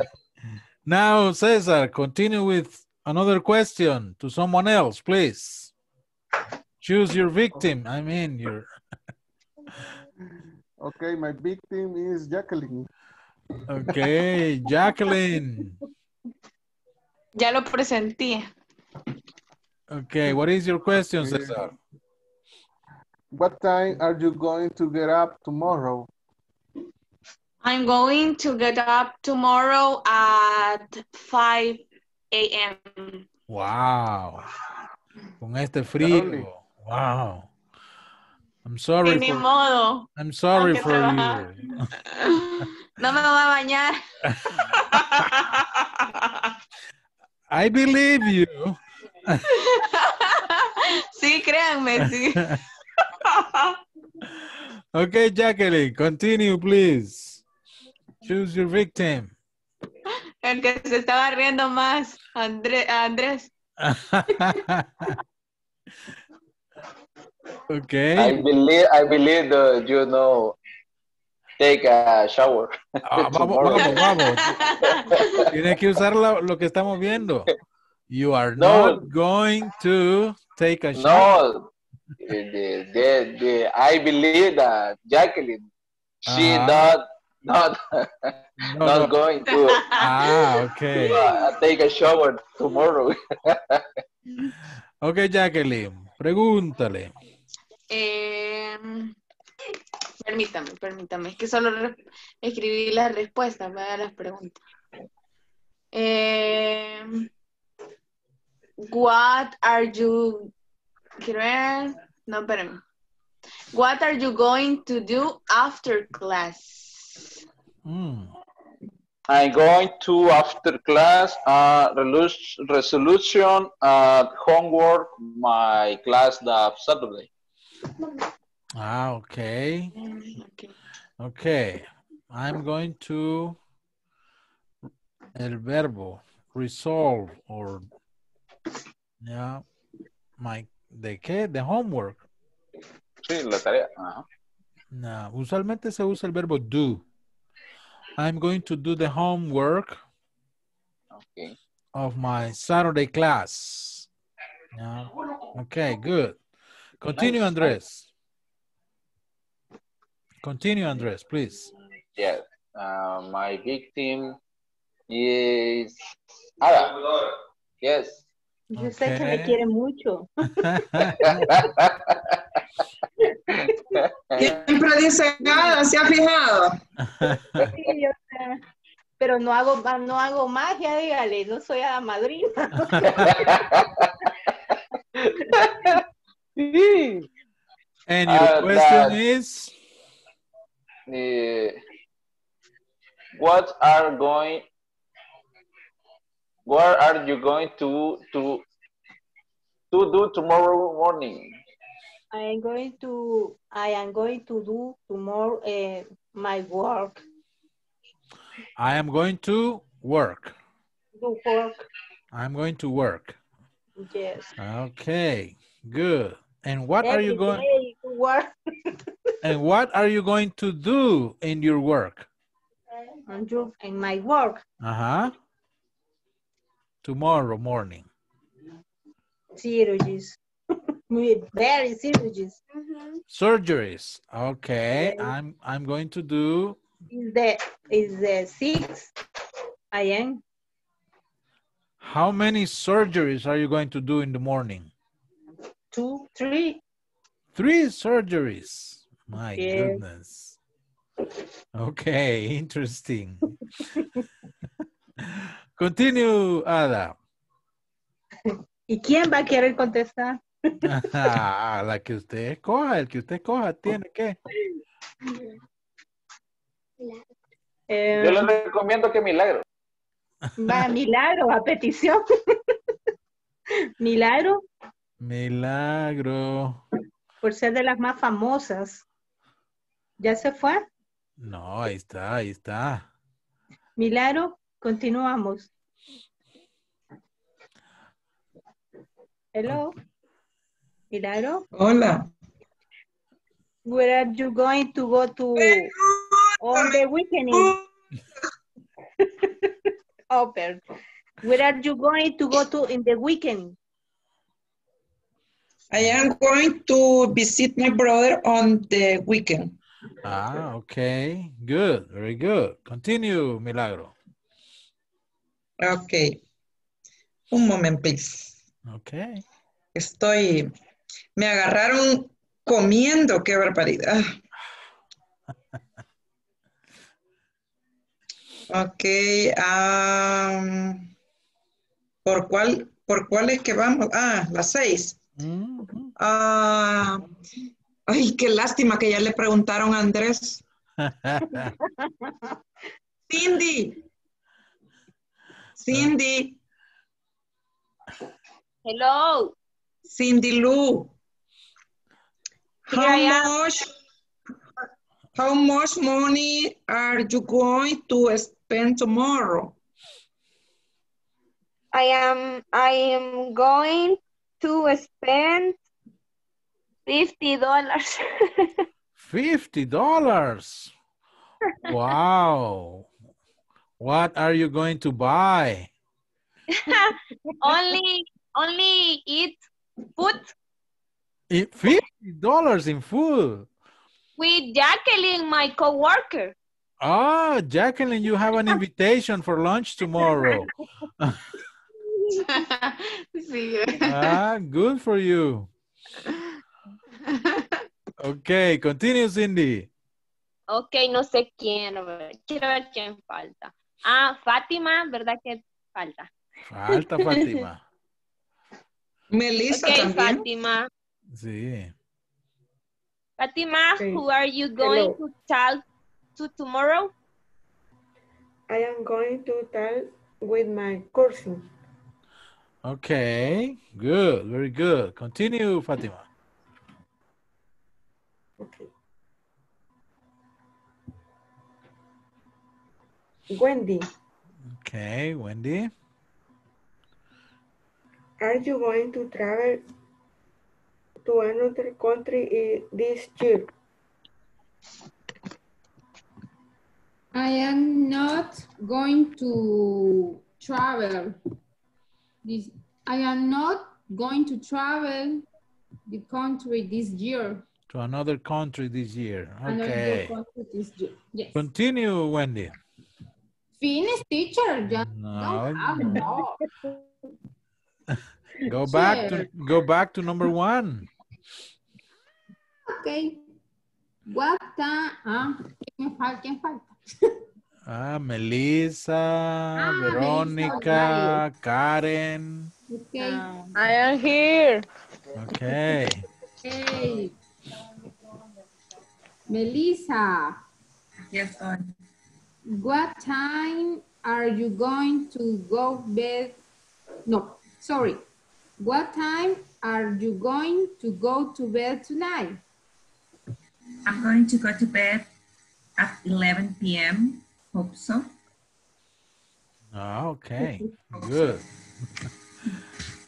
Now, Cesar, continue with another question to someone else, please. Choose your victim. I mean, your. [LAUGHS] Okay, my victim is Jacqueline. Okay, Jacqueline. Ya lo presentí. Okay, what is your question, Cesar? What time are you going to get up tomorrow? I'm going to get up tomorrow at 5 a.m. Wow. Con este frío. Wow. I'm sorry Y for, modo. I'm sorry Hay for you. [LAUGHS] No me voy a bañar. I believe you. Sí, créanme, sí. Okay, Jacqueline, continue, please. Choose your victim. El que se estaba riendo más, André- Andrés. [LAUGHS] okay. I believe, I believe that you know, take a shower. Ah, vamos, vamos, vamos. [LAUGHS] Tienes que usar lo, lo que estamos viendo. You are No. not going to take a shower. No, the, the, the, I believe that Jacqueline, she Ah. not, not, No, not no. going to Ah, okay. uh, take a shower tomorrow. Okay, Jacqueline, pregúntale. Eh, permítame, permítame. Es que solo re- escribí las respuestas para las preguntas. Eh, what are you... Quiero ver. No, espérame. What are you going to do after class? Mm. I'm going to, after class, uh, resolution, uh, homework, my class that Saturday. Ah, okay. Okay. Okay. I'm going to el verbo resolve or yeah, my ¿de qué? The homework. Sí, la tarea. Ajá. No, usualmente se usa el verbo do. I'm going to do the homework Okay. of my Saturday class. Yeah. Okay, good. Continue, Nice, Andres. Continue, Andres, please. Yeah. Uh, my victim is Ada. Yes. Yo sé que me Okay. quiere mucho. Siempre dice nada, ¿se ha fijado? Sí, yo sé. Pero no hago, no hago magia, dígale, no soy a madrina. [LAUGHS] And your Uh, question that- is? Eh, what are going where are you going to to to do tomorrow morning I am going to, I am going to do tomorrow eh, my work. I am going to work. Do work, I'm going to work. yes. Okay, good. And what are you going to work. [LAUGHS] and what are you going to do in your work? In my work. Uh-huh. Tomorrow morning. Surgeries. [LAUGHS] Very surgeries. Surgeries. Okay, I'm I'm going to do Is the is the six I am how many surgeries are you going to do in the morning? two, three. Three surgeries. My Yes. goodness. Okay, interesting. [LAUGHS] Continue, Ada. ¿Y quién va a querer contestar? Ah, [LAUGHS] la que usted escoja, el que usted escoja, tiene que. Eh, Yo les recomiendo que milagro. va, milagro, a petición. [LAUGHS] milagro, Milagro. por ser de las más famosas. ¿Ya se fue? No, ahí está, ahí está. Milagro, continuamos. Hello. Milagro, Hola. where are you going to go to on the weekend? [LAUGHS] Open. Where are you going to go to in the weekend? I am going to visit my brother on the weekend. Ah, okay. Good, very good. Continue, Milagro. Okay. Un moment, please. Okay. Estoy, me agarraron comiendo, qué barbaridad. Ok, ¿por cuál, por cuál es que vamos? Ah, las seis. Mhm. Ah, ay, qué lástima que ya le preguntaron a Andrés. Cindy. Cindy. Hello. Cindy Lou. How much, how much money are you going to spend tomorrow? I am I am going to spend fifty dollars. Fifty dollars. Wow. What are you going to buy? [LAUGHS] only only eat food Fifty dollars in food. with Jacqueline, my coworker. Ah, Jacqueline, you have an invitation for lunch tomorrow. [LAUGHS] [LAUGHS] Sí. Ah, good for you. [LAUGHS] Okay, continue, Cindy. Ok, no sé quién. Quiero ver quién falta. Ah, Fátima, ¿verdad que falta? Falta Fátima. [LAUGHS] Melissa Ok, también. Fátima. Sí. Fátima, Okay. who are you going Hello. to talk to tomorrow? I am going to talk with my cousin. Okay, good, very good. Continue, Fatima. Okay. Wendy, Okay, Wendy. are you going to travel to another country this year? I am not going to travel. This, I am not going to travel the country this year. To another country this year. Another Okay. country this year. Yes. Continue, Wendy. Finish, teacher. Ya No, don't have no. more. Go back to go back to number one. Okay. What time? Ah, ¿quién me falta? ¿Quién falta? [LAUGHS] Ah, Melissa, Ah, Verónica, Karen. Okay. I am here. Okay. Hey. Melissa, Aquí estoy. What time are you going to go bed? No, sorry. What time are you going to go to bed tonight? I'm going to go to bed at 11 p.m. Hope so. Ah, okay. Good.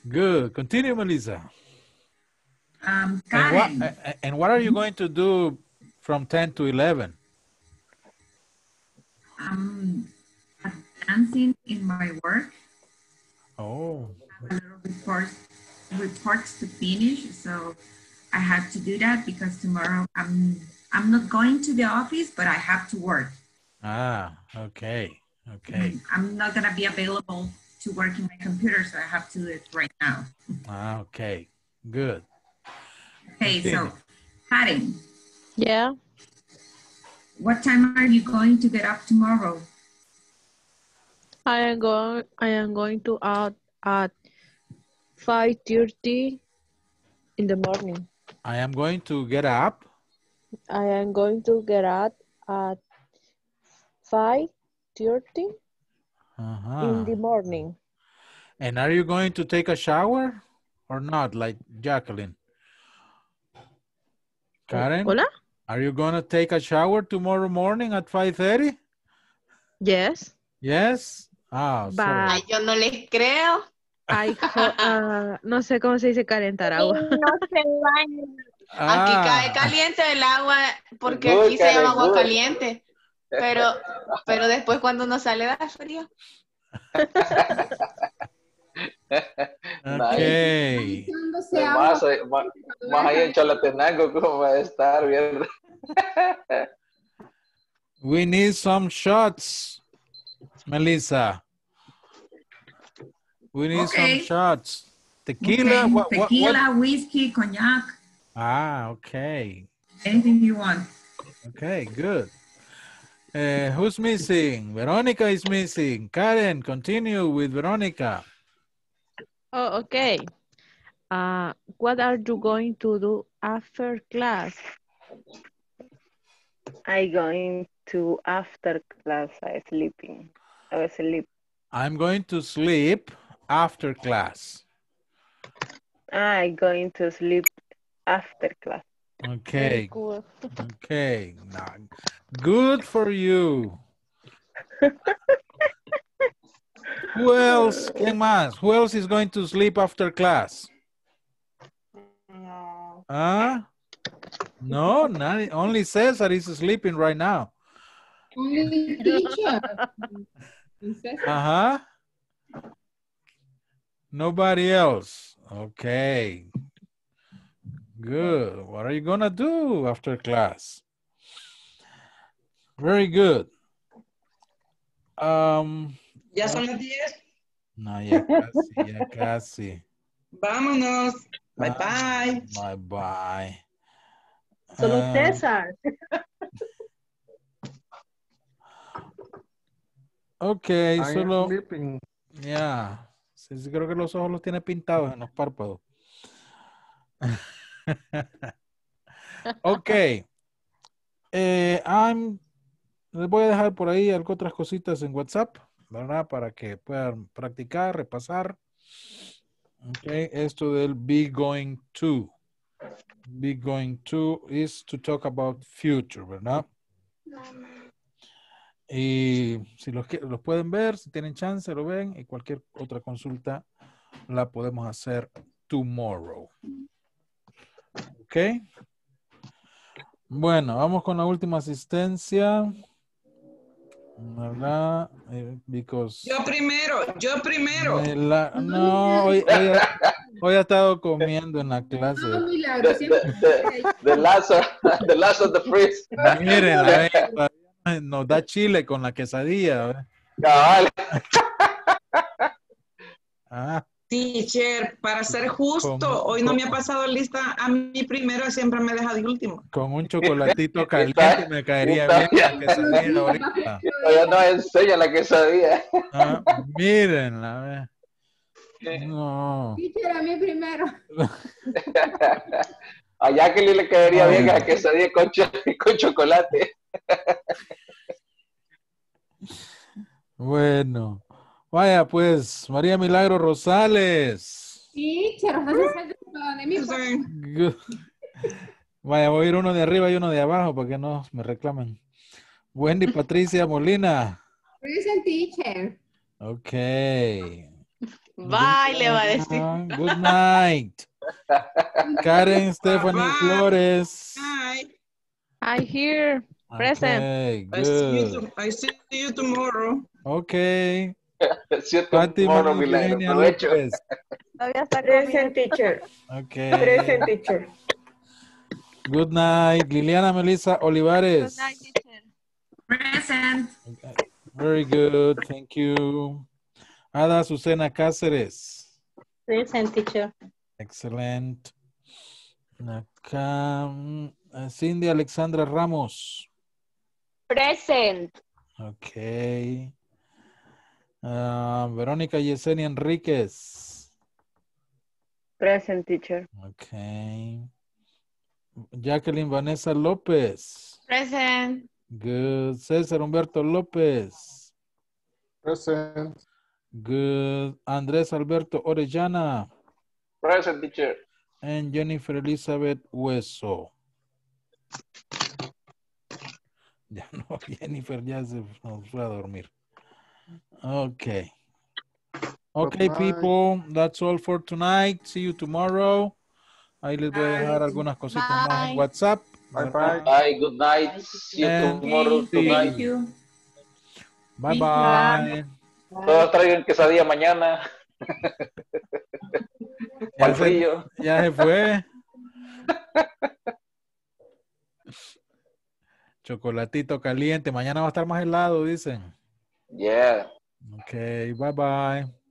Good. Continue, Melissa. Um, And what, Karen, a- a- and what are you going to do from 10 to 11? I'm advancing in my work. Oh, A little report reports to finish, so I have to do that because tomorrow I'm I'm not going to the office, but I have to work. Ah, okay, okay. I'm not gonna be available to work in my computer, so I have to do it right now. Ah, okay, good. Okay, so Karen, Yeah. What time are you going to get up tomorrow? I am going I am going to out at 5:30 in the morning. I am going to get up. I am going to get up at 5:30 Uh-huh. in the morning. And are you going to take a shower or not, like Jacqueline? Karen? Hola? Are you going to take a shower tomorrow morning at 5.30? Yes. Yes? Ah. Ay, yo no les creo. I ho- [LAUGHS] ah, no sé cómo se dice calentar agua. No se. Aquí Ah. cae caliente el agua porque aquí se llama agua caliente. Pero, pero después cuando uno sale da frío. [LAUGHS] Okay. Más, ahí- más, más ahí en Chalatenango, ¿cómo va a estar? Bien. We need some shots, Melissa. We need Okay. some shots. Tequila? Okay, What, what, what? tequila, whiskey, cognac, Ah, okay. anything you want. Okay, good. Uh, who's missing? Veronica is missing. Karen, continue with Veronica. Oh, okay. Uh, what are you going to do after class? I going to after class. I sleeping. I sleep. I'm going to sleep after class. I going to sleep after class. Okay, Cool. [LAUGHS] okay. Now, good for you. Who else? ¿Quién más? Who else is going to sleep after class? No. Huh? No, not, only Cesar is sleeping right now. Only teacher. [LAUGHS] Uh-huh. Nobody else. Okay. Good. What are you gonna do after class? Very good. Um, Ya son las 10. no, ya casi, ya casi. Vámonos. Bye Ah, bye. Bye bye. Solo Ah, César. ok, I solo. Sí, sí, creo que los ojos los tiene pintados en los párpados. [LAUGHS] ok. Eh, I'm- les voy a dejar por ahí algo otras cositas en WhatsApp, ¿verdad? Para que puedan practicar, repasar. Ok, esto del be going to. Be going to is to talk about future, ¿verdad? Y si los, los pueden ver, si tienen chance, lo ven. Y cualquier otra consulta la podemos hacer tomorrow. ¿Ok? Bueno, vamos con la última asistencia. ¿Verdad? Eh, because Yo primero, yo primero. me la- no, hoy, hoy hoy ha estado comiendo en la clase. Ah, milagro, siempre. The last, of- the last of the freeze. Miren, la ve, todavía nos da chile con la quesadilla. Cabal. [LAUGHS] Ah, Teacher, para ser justo, hoy no me ha pasado lista a mí primero, siempre me deja de último. con un chocolatito [LAUGHS] caliente me caería bien la quesadilla ahorita. Todavía no enseña la quesadilla. Ah, miren, la ve. No. Teacher, a mí primero. [LAUGHS] A Jacqueline le quedaría bien la quesadilla con, cho- [LAUGHS] con chocolate. Bueno, vaya pues, María Milagro Rosales. Teacher, no se sabe de mí. Gu- [LAUGHS] Vaya, voy a ir uno de arriba y uno de abajo para que no me reclamen. Wendy Patricia Molina. Present teacher. Ok. Bye, le va a decir. Good night. [LAUGHS] Karen Stephanie Flores. Hi. I hear present. Okay, I see, you good. I see you tomorrow. Okay. [LAUGHS] See you Fátima tomorrow, Milagro. Eugenia Provecho. López. Todavía está Present teacher. Okay. Present teacher. Good night. Liliana Melissa Olivares. Good night. Present. Very good. Thank you. Ada Susana Cáceres. Present teacher. Excellent. Acá, mm, Cindy Alexandra Ramos. Present. Ok. Ah, Verónica Yesenia Enríquez. Present teacher. Ok. Jacqueline Vanessa López. Present. Good. César Humberto López. Present. Good. Andrés Alberto Orellana. Present teacher. And Jennifer Elizabeth Hueso. [LAUGHS] Ya no, [LAUGHS] Jennifer ya se nos fue a dormir. Okay. Okay, night. people, that's all for tonight. See you tomorrow. Ahí les voy a dejar algunas cositas más en Bye. WhatsApp. Bye bye. Bye, good night. See you And- tomorrow, Sí. tonight. Thank you. Bye Bye. Todos traigan quesadilla mañana. [LAUGHS] Ya Al frío. ya se fue. Chocolatito caliente. Mañana va a estar más helado, dicen. Yeah. Ok, bye bye.